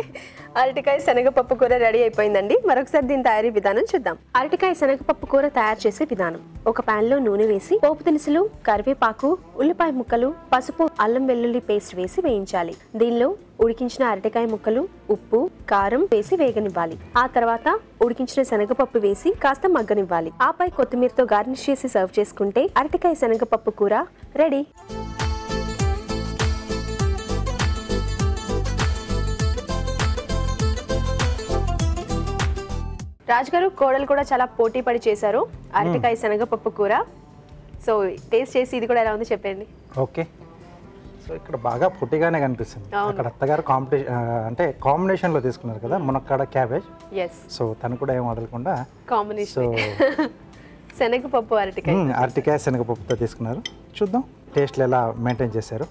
అరటికాయ శనగపప్పు కూర రెడీ అయిపోయిందండి. మరొకసారి దీని తయారీ విధానం చూద్దాం. అరటికాయ శనగపప్పు కూర తయారు చేసే విధానం. ఒక పాన్లో నూనె వేసి పోపు దినుసులు కరివేపాకు ఉల్లిపాయ ముక్కలు పసుపు అల్లం వెల్లుల్లి పేస్ట్ వేసి వేయించాలి. దీనిలో ఉడికించిన అరటికాయ ముక్కలు ఉప్పు కారం వేసి వేగనివ్వాలి. ఆ తర్వాత ఉడికించిన శనగపప్పు వేసి కాస్త మగ్గనివ్వాలి. ఆపై కొత్తిమీరతో గార్నిష్ చేసి సర్వ్ చేసుకుంటే అరటికాయ శనగపప్పు కూర రెడీ. రాజుగారు కోడలు కూడా చాలా పోటీ పడి చేశారు. అరటికాయ శనగపప్పు కూర. సో టేస్ట్ చేసి ఇది కూడా ఎలా ఉంది చెప్పండి. ఓకే. సో ఇక్కడ బాగా పొట్టిగానే కనిపిస్తుంది. అక్కడ అత్తగారు కాంపిటీషన్ అంటే కాంబినేషన్లో తీసుకున్నారు కదా మునక్కాడ క్యాబేజ్. ఎస్ సో తను కూడా ఏం వదలకుండా సో కాంబినేషన్ శనగపప్పు అరటికాయ. మ్మ్, అరటికాయ శనగపప్పుతో తీసుకున్నారు. చూద్దాం టేస్ట్లు ఎలా మెయింటైన్ చేశారు.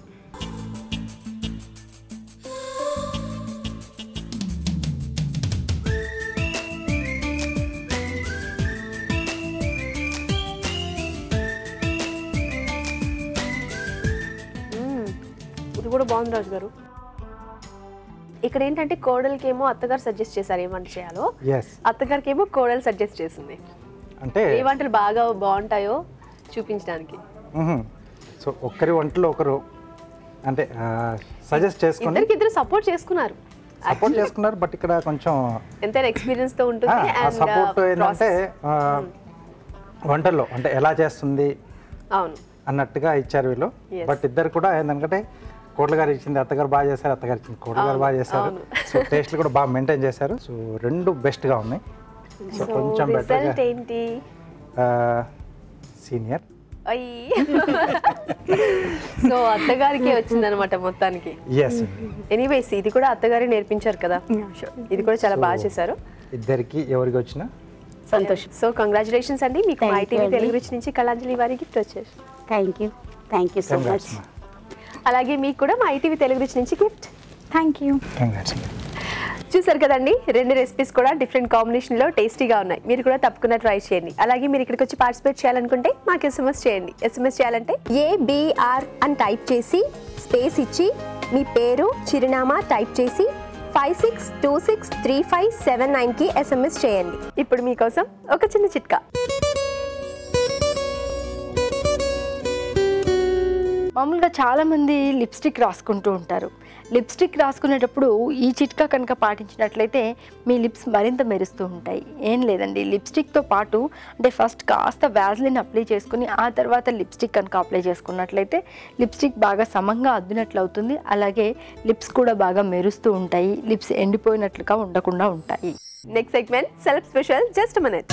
బాగుంది రాజు గారు ఇక్కడ ఏంటంటే కోడలికి ఏమో అత్తగారు సజెస్ట్ చేశారు ఏ వంట చేయాలో. అత్తగారికి ఏమో కోడలు సజెస్ట్ చేసింది. అంటే ఏ వంటలు బాగా బాగుంటాయో చూపించడానికి. సో ఒక్కరి వంటలో ఒకరు అంటే సజెస్ట్ చేసుకొని ఇద్దరికి ఇద్దరు సపోర్ట్ చేసుకున్నారు. సపోర్ట్ చేసుకున్నారు బట్ ఇక్కడ కొంచెం ఎంతైనా ఎక్స్పీరియన్స్తో ఉంటుంది సపోర్ట్ uh, ఏంటంటే. ఆ, వంటల్లో అంటే ఎలా చేస్తుంది అవును. అన్నట్టుగా ఇచ్చారు వీళ్ళు. బట్ ఇద్దరు కూడా ఏంటంటే కోట్ల గారు ఇచ్చింది అత్తగారు బాగా చేశారు అత్తగారు ఇచ్చింది. కోట్ల గారు బాగా చేశారు. సో టేస్ట్లు కూడా బాగా మెయింటైన్ చేశారు. సో రెండు best గా ఉన్నాయి. సో కొంచెం బెటర్గా ఏంటి? సీనియర్. సో అత్తగారికి వచ్చింది అనమాట మొత్తానికి. ఎస్ ఎనీవేస్ ఇది కూడా అత్తగారి నేర్పించారు కదా. ఇది కూడా చాలా బాగా చేశారు. ఇద్దరికి ఎవరికి వచ్చినా? సంతోషం. సో కంగ్రాచులేషన్స్ అండి. మీకు Thank మై you టీవీ అండి. తెలుగు నుంచి కళాంజలి వారి గిఫ్ట్ వచ్చేసి. Thank you thank you so much అలాగే మీకు కూడా మా ఐటీవీ తెలుగు రుచి నుంచి గిఫ్ట్. థ్యాంక్ యూ చూసారు కదండి రెండు రెసిపీస్ కూడా డిఫరెంట్ కాంబినేషన్లో టేస్టీగా ఉన్నాయి. మీరు కూడా తప్పకుండా ట్రై చేయండి. అలాగే మీరు ఇక్కడికి వచ్చి పార్టిసిపేట్ చేయాలనుకుంటే మాకు ఎస్ఎంఎస్ చేయండి. ఎస్ఎంఎస్ చేయాలంటే ఏబిఆర్ అని టైప్ చేసి స్పేస్ ఇచ్చి మీ పేరు చిరునామా టైప్ చేసి five six two six three five seven నైన్కి ఎస్ఎంఎస్ చేయండి. ఇప్పుడు మీకోసం ఒక చిన్న చిట్కా. మామూలుగా చాలామంది లిప్స్టిక్ రాసుకుంటూ ఉంటారు. లిప్స్టిక్ రాసుకునేటప్పుడు ఈ చిట్కా కనుక పాటించినట్లయితే మీ లిప్స్ మరింత మెరుస్తూ ఉంటాయి. ఏం లేదండి లిప్స్టిక్తో పాటు అంటే ఫస్ట్ కాస్త వ్యాజ్లిన్ అప్లై చేసుకుని ఆ తర్వాత లిప్స్టిక్ కనుక అప్లై చేసుకున్నట్లయితే లిప్స్టిక్ బాగా సమంగా అద్దినట్లు అవుతుంది. అలాగే లిప్స్ కూడా బాగా మెరుస్తూ ఉంటాయి. లిప్స్ ఎండిపోయినట్లుగా ఉండకుండా ఉంటాయి. Next segment self special just minute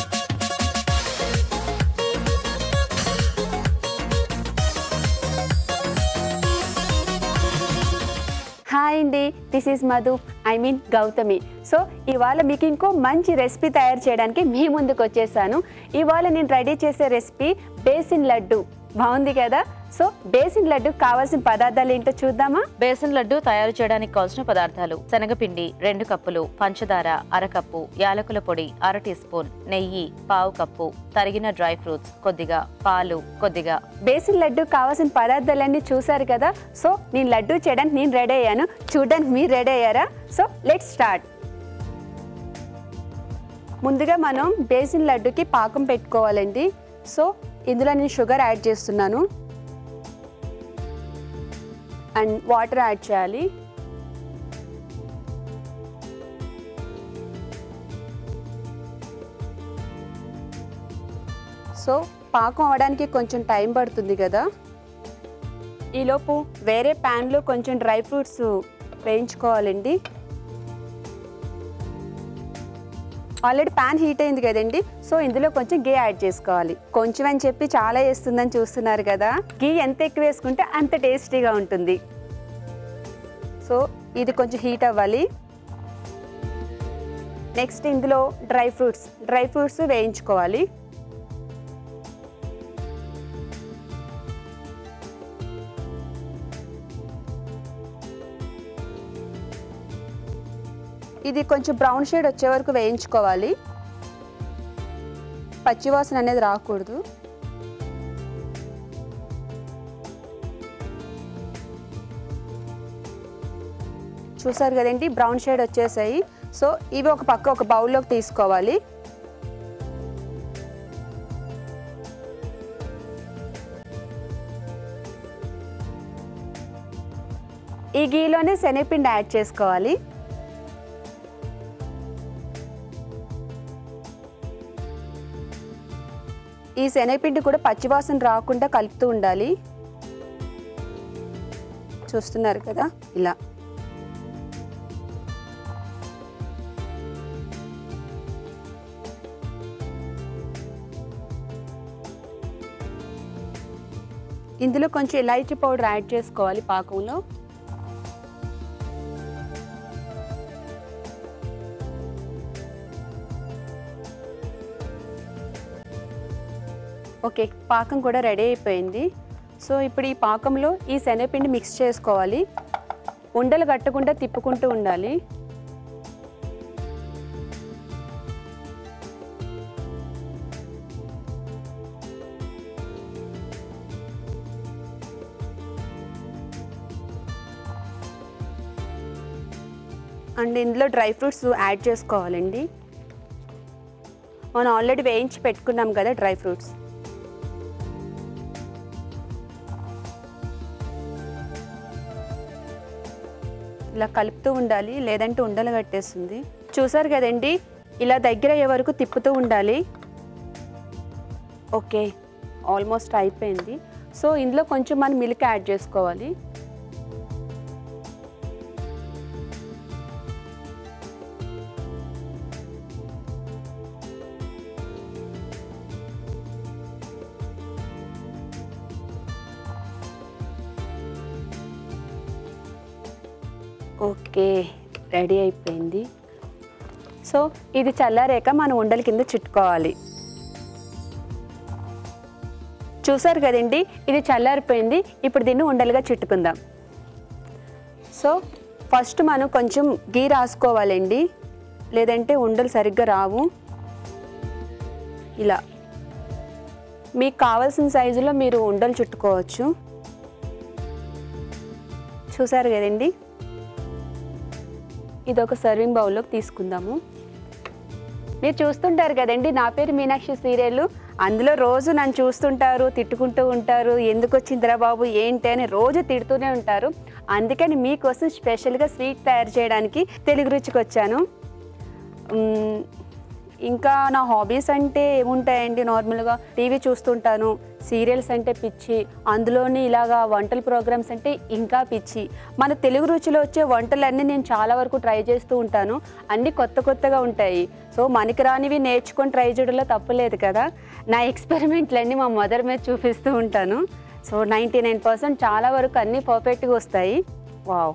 అండి this is Madhu I mean Gautami so ఇవాళ మీకు ఇంకో మంచి రెసిపీ తయారు చేయడానికి మీ ముందుకు వచ్చేసాను. ఇవాళ నేను రెడీ చేసే రెసిపీ బేసిన్ లడ్డు. బాగుంది కదా? సో బేసిన్ లడ్డు కావాల్సిన పదార్థాలు ఏంటో చూద్దామా? బేసన్ లడ్డు తయారు చేయడానికి కావాల్సిన పదార్థాలు శనగపిండి రెండు కప్పులు పంచదార అరకప్పు యాలకుల పొడి అర టీ స్పూన్ నెయ్యి పావు కప్పు తరిగిన డ్రై ఫ్రూట్స్ కొద్దిగా పాలు కొద్దిగా. బేసిన్ లడ్డు కావాల్సిన పదార్థాలన్నీ చూసారు కదా? సో నేను లడ్డు చేయడానికి నేను రెడీ అయ్యాను. చూడడానికి మీరు రెడీ అయ్యారా? So let start. ముందుగా మనం బేసిన్ లడ్డుకి పాకం పెట్టుకోవాలండి. సో ఇందులో నేను షుగర్ యాడ్ చేస్తున్నాను. అండ్ వాటర్ యాడ్ చేయాలి. సో పాకం అవడానికి కొంచెం టైం పడుతుంది కదా. ఈలోపు వేరే ప్యాన్లో కొంచెం డ్రై ఫ్రూట్స్ వేయించుకోవాలండి. ఆల్రెడీ ప్యాన్ హీట్ అయింది కదండి. సో ఇందులో కొంచెం గీ యాడ్ చేసుకోవాలి. కొంచెం అని చెప్పి చాలా వేస్తుందని చూస్తున్నారు కదా. గీ ఎంత ఎక్కువ వేసుకుంటే అంత టేస్టీగా ఉంటుంది. సో ఇది కొంచెం హీట్ అవ్వాలి. నెక్స్ట్ ఇందులో డ్రై ఫ్రూట్స్ డ్రై ఫ్రూట్స్ వేయించుకోవాలి. ఇది కొంచెం బ్రౌన్ షేడ్ వచ్చే వరకు వేయించుకోవాలి. పచ్చివాసన అనేది రాకూడదు. చూసారు కదండి బ్రౌన్ షేడ్ వచ్చేసాయి. సో ఇవి ఒక పక్క ఒక బౌల్లోకి తీసుకోవాలి. ఈ గీలోనే శనగపిండి యాడ్ చేసుకోవాలి. ఈ శనగపిండి కూడా పచ్చివాసన రాకుండా కలుపుతూ ఉండాలి. చూస్తున్నారు కదా ఇలా. ఇందులో కొంచెం ఇలాచీ పౌడర్ యాడ్ చేసుకోవాలి పాకంలో. ఓకే పాకం కూడా రెడీ అయిపోయింది. సో ఇప్పుడు ఈ పాకంలో ఈ శనగపిండి మిక్స్ చేసుకోవాలి. ఉండలు కట్టకుండా తిప్పుకుంటూ ఉండాలి. అండ్ ఇందులో డ్రై ఫ్రూట్స్ యాడ్ చేసుకోవాలండి. మనం ఆల్రెడీ వేయించి పెట్టుకున్నాం కదా డ్రై ఫ్రూట్స్. ఇలా కలుపుతూ ఉండాలి లేదంటే ఉండలు కట్టేస్తుంది. చూసారు కదండి? ఇలా దగ్గర అయ్యే వరకు తిప్పుతూ ఉండాలి. ఓకే ఆల్మోస్ట్ అయిపోయింది. సో ఇందులో కొంచెం మనం మిల్క్ యాడ్ చేసుకోవాలి. ఓకే రెడీ అయిపోయింది. సో ఇది చల్లారాక మనం ఉండల కింద చుట్టుకోవాలి. చూసారు కదండి ఇది చల్లారిపోయింది ఇప్పుడు దీన్ని ఉండలుగా చుట్టుకుందాం. సో ఫస్ట్ మనం కొంచెం గీ రాసుకోవాలండి. లేదంటే ఉండలు సరిగ్గా రావు. ఇలా. మీకు కావాల్సిన సైజులో మీరు ఉండలు చుట్టుకోవచ్చు. చూసారు కదండి ఇది ఒక సర్వింగ్ బౌల్లోకి తీసుకుందాము. మీరు చూస్తుంటారు కదండి నా పేరు మీనాక్షి సీరియల్ అందులో రోజు నన్ను చూస్తుంటారు తిట్టుకుంటూ ఉంటారు ఎందుకు వచ్చిందిరా బాబు ఏంటి అని రోజు తిడుతూనే ఉంటారు. అందుకని మీకోసం స్పెషల్గా స్వీట్ తయారు చేయడానికి తెలుగు రుచికి వచ్చాను ఇంకా నా హాబీస్ అంటే ఏముంటాయండి? నార్మల్గా టీవీ చూస్తుంటాను సీరియల్స్ అంటే పిచ్చి అందులోని ఇలాగా వంటల ప్రోగ్రామ్స్ అంటే ఇంకా పిచ్చి. మన తెలుగు రుచిలో వచ్చే వంటలన్నీ నేను చాలా వరకు ట్రై చేస్తూ ఉంటాను. అన్నీ కొత్త కొత్తగా ఉంటాయి. సో మనకి రానివి నేర్చుకొని ట్రై చేయడంలో తప్పులేదు కదా? నా ఎక్స్పెరిమెంట్లన్నీ మా మదర్ మీద చూపిస్తూ ఉంటాను. సో నైంటీ నైన్ పర్సెంట్ చాలా వరకు అన్నీ పర్ఫెక్ట్గా వస్తాయి. వావ్!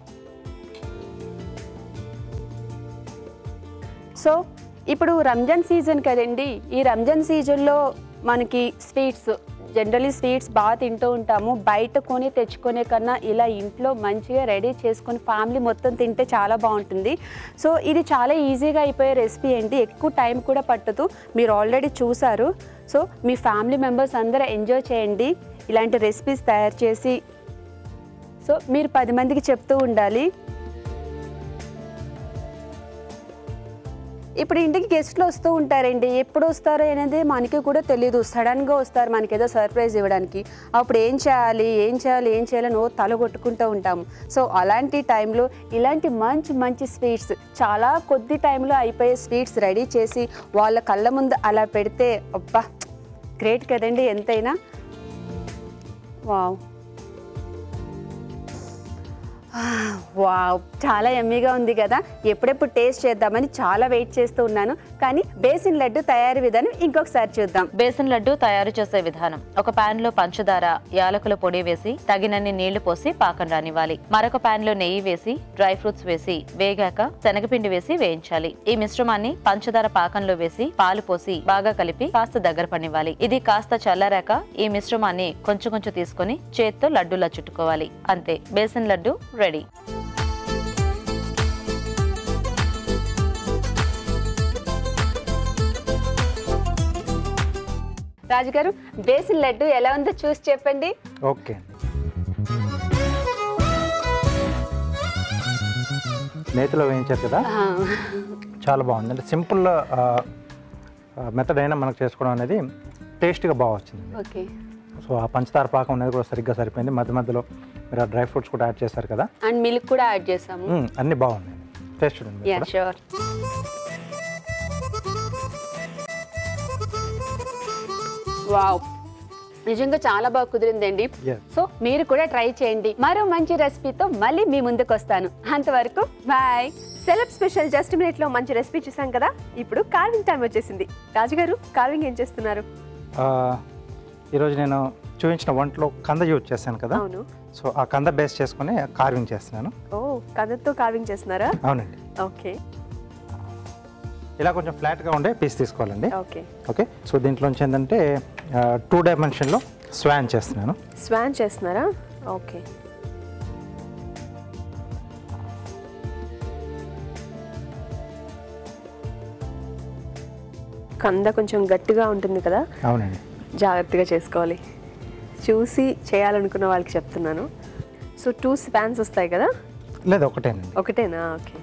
సో ఇప్పుడు రంజాన్ సీజన్ కదండి. ఈ రంజాన్ సీజన్లో మనకి స్వీట్స్ జనరలీ స్వీట్స్ బాగా తింటూ ఉంటాము. బయట కొని తెచ్చుకునే కన్నా ఇలా ఇంట్లో మంచిగా రెడీ చేసుకొని ఫ్యామిలీ మొత్తం తింటే చాలా బాగుంటుంది. సో ఇది చాలా ఈజీగా అయిపోయే రెసిపీ అండి. ఎక్కువ టైం కూడా పట్టదు. మీరు ఆల్రెడీ చూసారు. సో మీ ఫ్యామిలీ మెంబర్స్ అందరూ ఎంజాయ్ చేయండి. ఇలాంటి రెసిపీస్ తయారు చేసి సో మీరు పది మందికి చెప్తూ ఉండాలి. ఇప్పుడు ఇంటికి గెస్ట్లు వస్తూ ఉంటారండి. ఎప్పుడు వస్తారో అనేది మనకి కూడా తెలియదు సడన్గా వస్తారు మనకి ఏదో సర్ప్రైజ్ ఇవ్వడానికి. అప్పుడు ఏం చేయాలి? ఏం చేయాలి? ఏం చేయాలని ఓ తల కొట్టుకుంటూ ఉంటాము. సో అలాంటి టైంలో ఇలాంటి మంచి మంచి స్వీట్స్ చాలా కొద్ది టైంలో అయిపోయే స్వీట్స్ రెడీ చేసి వాళ్ళ కళ్ళ ముందు అలా పెడితే అబ్బా! గ్రేట్ కదండి ఎంతైనా. వావ్ వావ్ చాలా ఎమ్మీగా ఉంది కదా. ఎప్పుడెప్పుడు టేస్ట్ చేద్దామని చాలా వెయిట్ చేస్తూ ఉన్నాను. కానీ బేసిన్ లడ్డు తయారీ విధానం ఇంకొకసారి చూద్దాం. బేసిన్ లడ్డు తయారు చేసే విధానం. ఒక పాన్లో పంచదార యాలకుల పొడి వేసి తగినన్ని నీళ్ళు పోసి పాకం రానివ్వాలి. మరొక పాన్లో నెయ్యి వేసి డ్రై ఫ్రూట్స్ వేసి వేగాక శనగపిండి వేసి వేయించాలి. ఈ మిశ్రమాన్ని పంచదార పాకంలో వేసి పాలు పోసి బాగా కలిపి కాస్త దగ్గర పనివ్వాలి. ఇది కాస్త చల్లారాక ఈ మిశ్రమాన్ని కొంచెం కొంచెం తీసుకొని చేత్తో లడ్డూలా చుట్టుకోవాలి. అంతే బేసన్ లడ్డు రెడీ. రాజుగారు బేసిన్ లడ్డు ఎలా ఉందో చూసి చెప్పండి. ఓకే. నేతిలో వేయించారు కదా? చాలా బాగుంది. అంటే సింపుల్ మెథడ్ అయినా మనకు చేసుకోవడం అనేది టేస్ట్గా బాగా వచ్చింది. ఓకే. సో ఆ పంచదార పాకం అనేది కూడా సరిగ్గా సరిపోయింది. మధ్య మధ్యలో మీరు ఆ డ్రై ఫ్రూట్స్ కూడా యాడ్ చేశారు కదా? అండ్ మిల్క్ కూడా యాడ్ చేసాము అన్నీ బాగున్నాయి. టేస్ట్ చూడండి వావ్. నిజంగా చాలా బాగా కుదిరిందండి. సో మీరు కూడా ట్రై చేయండి. మరో మంచి రెసిపీతో మళ్ళీ మీ ముందుకు వస్తాను అంతవరకు బాయ్. సెలబ్ స్పెషల్ జస్ట్ మినిట్లో మంచి రెసిపీ చూసాం కదా? ఇప్పుడు కార్వింగ్ టైం వచ్చేసింది. రాజుగారు కార్వింగ్ ఏం చేస్తున్నారు? ఆ, ఈరోజు నేను చూపించిన వంటలో కంద యూజ్ చేశాను కదా? అవును. సో ఆ కంద బేస్ చేసుకొని కార్వింగ్ చేస్తున్నాను. ఓ కథతో కార్వింగ్ చేస్తున్నారా? అవునండి. ఓకే. ఇలా కొంచెం ఫ్లాట్గా ఉండే పీస్ తీసుకోవాలండి. ఓకే. ఓకే? సో దీంట్లోంచి ఏంటంటే టూ డైమెన్షన్లో స్వాన్ చేస్తున్నాను. స్వాన్ చేస్తున్నారా? ఓకే. కంద కొంచెం గట్టిగా ఉంటుంది కదా? అవునండి. జాగ్రత్తగా చేసుకోవాలి. చూసి చేయాలనుకున్న వాళ్ళకి చెప్తున్నాను. సో టూ స్పాన్స్ వస్తాయి కదా? లేదు ఒకటేనండి. ఒకటేనా? ఓకే.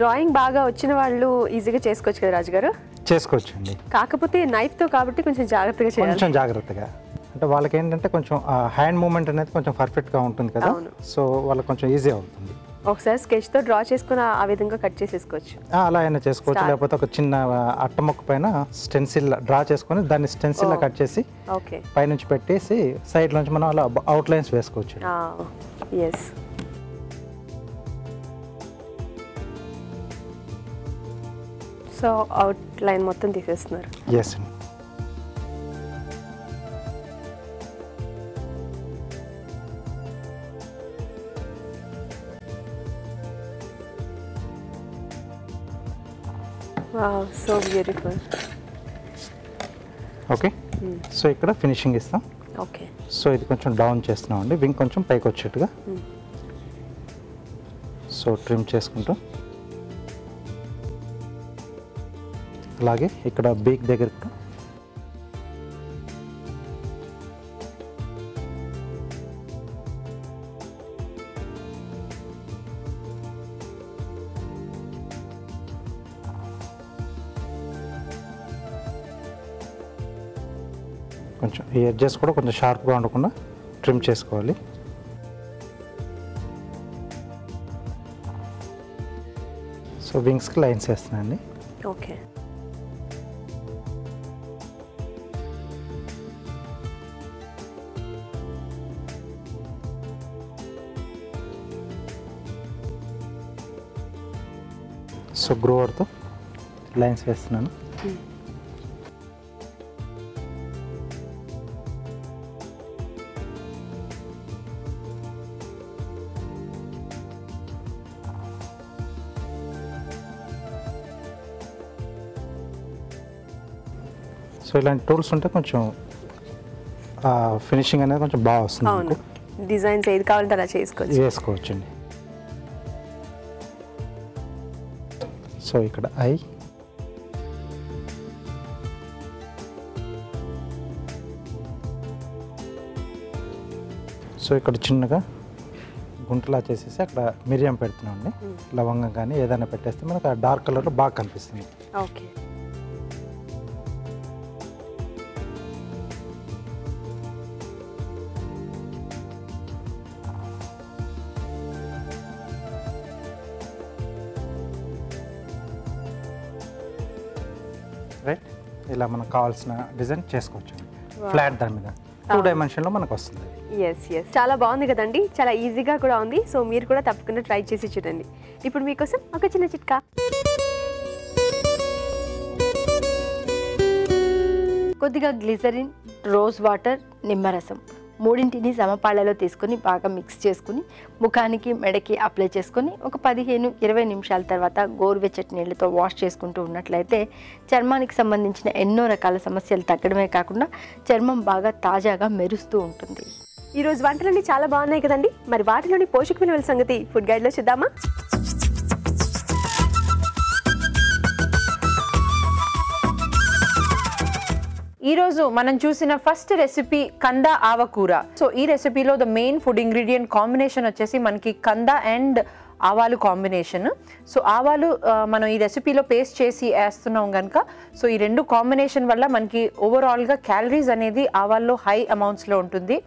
డ్రాయింగ్ బాగా వచ్చిన వాళ్ళు ఈజీగా చేసుకోవచ్చు కదా రాజు గారు చేసుకోవచ్చండి కాకపోతే knife తో కాబట్టి కొంచెం జాగ్రత్తగా చేయాలి. కొంచెం జాగ్రత్తగా. అంటే వాళ్ళకి ఏంటంటే కొంచెం హ్యాండ్ మూమెంట్ అనేది కొంచెం పర్ఫెక్ట్గా ఉంటుంది కదా. సో వాళ్ళకి కొంచెం ఈజీ అవుతుంది. ఒకసారి sketch తో డ్రా చేసుకుని ఆ విధంగా కట్ చేసేసుకోవచ్చు. అలా అయినా చేసుకోవచ్చు. లేకపోతే ఒక చిన్న ఆ, అట్ట మొక్క పైన స్టెన్సిల్ డ్రా చేసుకొని దాన్ని స్టెన్సిల్. కట్ చేసి ఓకే. పైనుంచి పెట్టేసి సైడ్ నుంచి మనం అలా అవుట్లైన్స్ వేసుకోవచ్చు. ఎస్ సో అవుట్ లైన్ మొత్తం తీసేస్తున్నారు. ఎస్ అండి సో బ్యూటిఫుల్ ఓకే సో ఇక్కడ ఫినిషింగ్ ఇస్తాం. ఓకే సో ఇది కొంచెం డౌన్ చేస్తున్నాం అండి వింగ్ కొంచెం పైకి వచ్చేట్టుగా. సో ట్రిమ్ చేసుకుంటూ. అలాగే ఇక్కడ బీక్ దగ్గర కూడా. కొంచెం ఈ ఎడ్జెస్ కూడా కొంచెం షార్ప్గా ఉండకుండా ట్రిమ్ చేసుకోవాలి. సో వింగ్స్కి లైన్స్ వేస్తున్నానండి. ఓకే. సో గ్రోవర్తో లైన్స్ వేస్తున్నాను. సో ఇలాంటి టూల్స్ ఉంటే కొంచెం ఫినిషింగ్ అనేది కొంచెం బాగా వస్తుంది. డిజైన్స్ ఏది కావాలంటే అలా చేసుకోవచ్చు. వేసుకోవచ్చండి. సో ఇక్కడ ఐ. సో ఇక్కడ చిన్నగా గుంటలా చేసేసి అక్కడ మిరియం పెడుతున్నాం అండి. లవంగం కానీ ఏదైనా పెట్టేస్తే మనకు ఆ డార్క్ కలర్లో బాగా కనిపిస్తుంది. ఓకే. ఇలా మనకు కావాల్సిన డిజైన్ చేసుకోవచ్చు. ఫ్లాట్ దాని మీద. టూ డైమెన్షన్లో మనకు వస్తుంది. ఎస్ ఎస్ చాలా బాగుంది కదండి. చాలా ఈజీగా కూడా ఉంది. సో మీరు కూడా తప్పకుండా ట్రై చేసి చూడండి. ఇప్పుడు మీకోసం ఒక చిన్న చిట్కా. కొద్దిగా గ్లిజరిన్ రోజ్ వాటర్ నిమ్మరసం మూడింటిని సమపాళ్ళలో తీసుకొని బాగా మిక్స్ చేసుకుని ముఖానికి మెడకి అప్లై చేసుకొని ఒక పదిహేను ఇరవై నిమిషాల తర్వాత గోరువెచ్చటి నీళ్ళతో వాష్ చేసుకుంటూ ఉన్నట్లయితే చర్మానికి సంబంధించిన ఎన్నో రకాల సమస్యలు తగ్గడమే కాకుండా చర్మం బాగా తాజాగా మెరుస్తూ ఉంటుంది. ఈరోజు వంటలన్నీ చాలా బాగున్నాయి కదండి. మరి వాటిలోని పోషక విలువల సంగతి ఫుడ్ గైడ్లో చూద్దామా? ఈరోజు మనం చూసిన ఫస్ట్ రెసిపీ కంద ఆవకూర. సో ఈ రెసిపీలో the main food ingredient combination వచ్చేసి మనకి కంద అండ్ ఆవాలు కాంబినేషన్. సో ఆవాలు మనం ఈ రెసిపీలో పేస్ట్ చేసి వేస్తున్నాం కనుక సో ఈ రెండు కాంబినేషన్ వల్ల మనకి ఓవరాల్గా క్యాలరీస్ అనేది ఆవాల్లో హై అమౌంట్స్లో ఉంటుంది.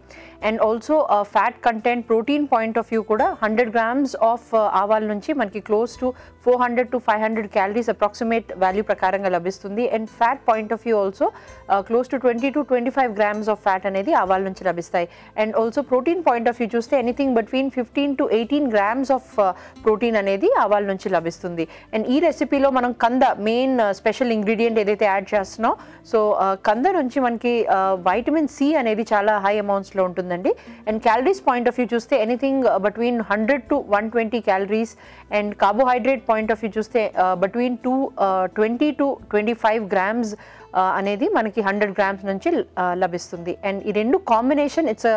And also fat content protein point of view కూడా హండ్రెడ్ గ్రామ్స్ ఆఫ్ ఆవాల నుంచి మనకి close to four hundred to five hundred calories approximate value ప్రకారంగా లభిస్తుంది. And fat point of view also close to twenty to twenty five grams of fat అనేది ఆవాల నుంచి లభిస్తాయి. And also protein point of view చూస్తే anything between fifteen to eighteen grams of protein అనేది ఆవాల నుంచి లభిస్తుంది. అండ్ ఈ రెసిపీలో మనం కంద మెయిన్ స్పెషల్ ఇంగ్రీడియంట్ ఏదైతే యాడ్ చేస్తున్నో సో uh, కంద నుంచి మనకి uh, వైటమిన్ సి అనేది చాలా హై అమౌంట్స్లో ఉంటుందండి. And calories point of view చూస్తే anything between hundred to one twenty calories and carbohydrate point of view చూస్తే between two twenty to twenty five grams అనేది మనకి హండ్రెడ్ గ్రామ్స్ నుంచి uh, లభిస్తుంది. అండ్ ఈ రెండు combination it's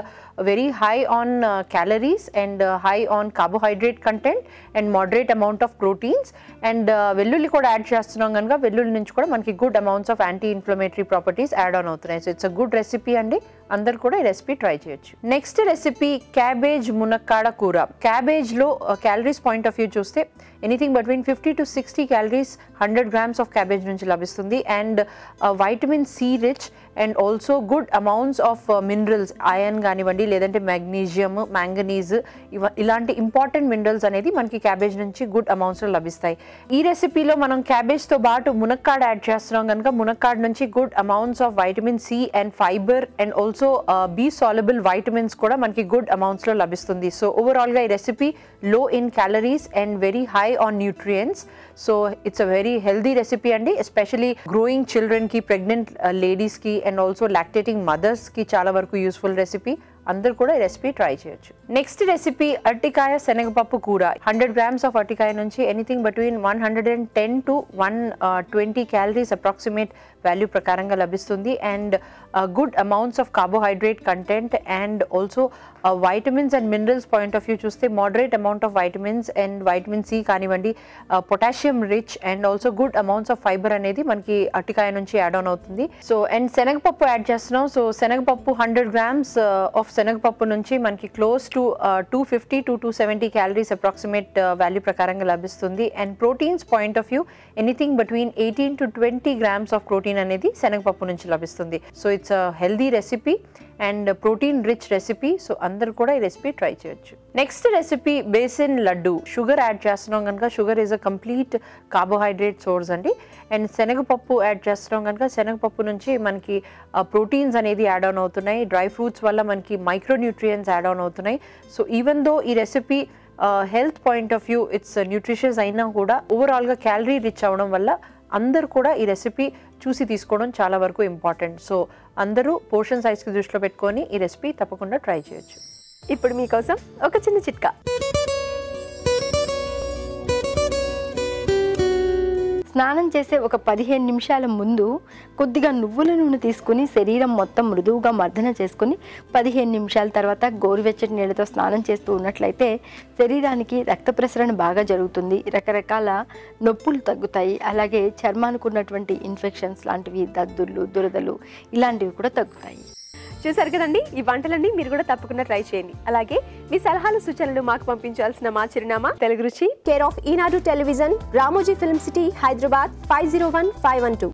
very high on calories and high on carbohydrate content and moderate amount of proteins and వెల్లుల్లి కూడా add చేస్తున్నాం కనుక వెల్లుల్లి నుంచి కూడా మనకి good amounts of anti inflammatory properties add on అవుతున్నాయి. So it's a good recipe అండి. అందరు కూడా ఈ రెసిపీ ట్రై చేయొచ్చు. నెక్స్ట్ రెసిపీ క్యాబేజ్ మునక్కాడ కూర. క్యాబేజ్లో క్యాలరీస్ పాయింట్ ఆఫ్ వ్యూ చూస్తే anything between fifty to sixty calories hundred grams of cabbage నుంచి లభిస్తుంది. And vitamin C rich and also good amounts of uh, minerals iron కానివ్వండి లేదంటే magnesium మ్యాంగనీజ్ ఇవ ఇలాంటి ఇంపార్టెంట్ మినరల్స్ అనేది మనకి క్యాబేజ్ నుంచి గుడ్ అమౌంట్స్లో లభిస్తాయి. ఈ రెసిపీలో మనం క్యాబేజ్తో పాటు మునక్కాడ యాడ్ చేస్తున్నాం కనుక మునక్కాడ నుంచి good amounts of vitamin C and fiber and also uh, B soluble vitamins కూడా మనకి గుడ్ అమౌంట్స్లో లభిస్తుంది. సో ఓవరాల్గా ఈ recipe low in calories and very high on nutrients so it's a very healthy recipe అండి. ఎస్పెషలీ గ్రోయింగ్ చిల్డ్రన్కి pregnant లేడీస్కి and also lactating మదర్స్కి చాలా వరకు యూస్ఫుల్ రెసిపీ అందరు కూడా ఈ రెసిపీ ట్రై చేయొచ్చు. నెక్స్ట్ రెసిపీ అరటికాయ శనగపప్పు కూర. హండ్రెడ్ గ్రామ్స్ ఆఫ్ అరటికాయ నుంచి anything between one hundred and ten to one twenty calories approximate value ప్రకారంగా లభిస్తుంది. And good amounts of carbohydrate content and also vitamins and minerals point of view చూస్తే moderate amount of vitamins and vitamin C కానివ్వండి potassium rich and also good amounts of fiber అనేది మనకి అరటికాయ నుంచి add on అవుతుంది. So and శనగపప్పు add చేస్తున్నాం. So శనగపప్పు హండ్రెడ్ గ్రామ్స్ ఆఫ్ శనగపప్పు నుంచి మనకి close to two fifty to two seventy calories approximate value ప్రకారంగా లభిస్తుంది. And proteins point of view anything between eighteen to twenty grams of protein అనేది శనగపప్పు నుంచి లభిస్తుంది. So it's a healthy recipe and protein rich recipe so అందరు కూడా ఈ recipe try చేయొచ్చు. Next recipe besan laddu. Sugar add చేస్తున్నాం కనుక sugar is a complete carbohydrate source అండి. అండ్ శనగపప్పు యాడ్ చేస్తున్నాం కనుక శనగపప్పు నుంచి మనకి ప్రోటీన్స్ అనేది యాడ్ ఆన్ అవుతున్నాయి. డ్రై ఫ్రూట్స్ వల్ల మనకి మైక్రోన్యూట్రియన్స్ యాడ్ ఆన్ అవుతున్నాయి. సో ఈవెన్ దో ఈ recipe health point of view it's nutritious అయినా కూడా ఓవరాల్గా క్యాలరీ రిచ్ అవ్వడం వల్ల అందరూ కూడా ఈ రెసిపీ చూసి తీసుకోవడం చాలా వరకు ఇంపార్టెంట్. సో అందరూ పోర్షన్ సైజ్కి దృష్టిలో పెట్టుకొని ఈ రెసిపీ తప్పకుండా ట్రై చేయొచ్చు. ఇప్పుడు మీకోసం ఒక చిన్న చిట్కా. స్నానం చేసే ఒక పదిహేను నిమిషాల ముందు కొద్దిగా నువ్వుల నూనె తీసుకుని శరీరం మొత్తం మృదువుగా మర్దన చేసుకుని పదిహేను నిమిషాల తర్వాత గోరువెచ్చటి నీళ్ళతో స్నానం చేస్తూ ఉన్నట్లయితే శరీరానికి రక్త ప్రసరణ బాగా జరుగుతుంది. రకరకాల నొప్పులు తగ్గుతాయి. అలాగే చర్మానికి ఉన్నటువంటి ఇన్ఫెక్షన్స్ లాంటివి దద్దుర్లు దురదలు ఇలాంటివి కూడా తగ్గుతాయి. చూసారు కదండి? ఈ వంటలన్నీ మీరు కూడా తప్పకుండా ట్రై చేయండి. అలాగే మీ సలహాలు సూచనలు మాకు పంపించాల్సిన మా చిరునామా తెలుగు రుచి. Care of Eenadu television Ramoji film city Hyderabad five zero one five one two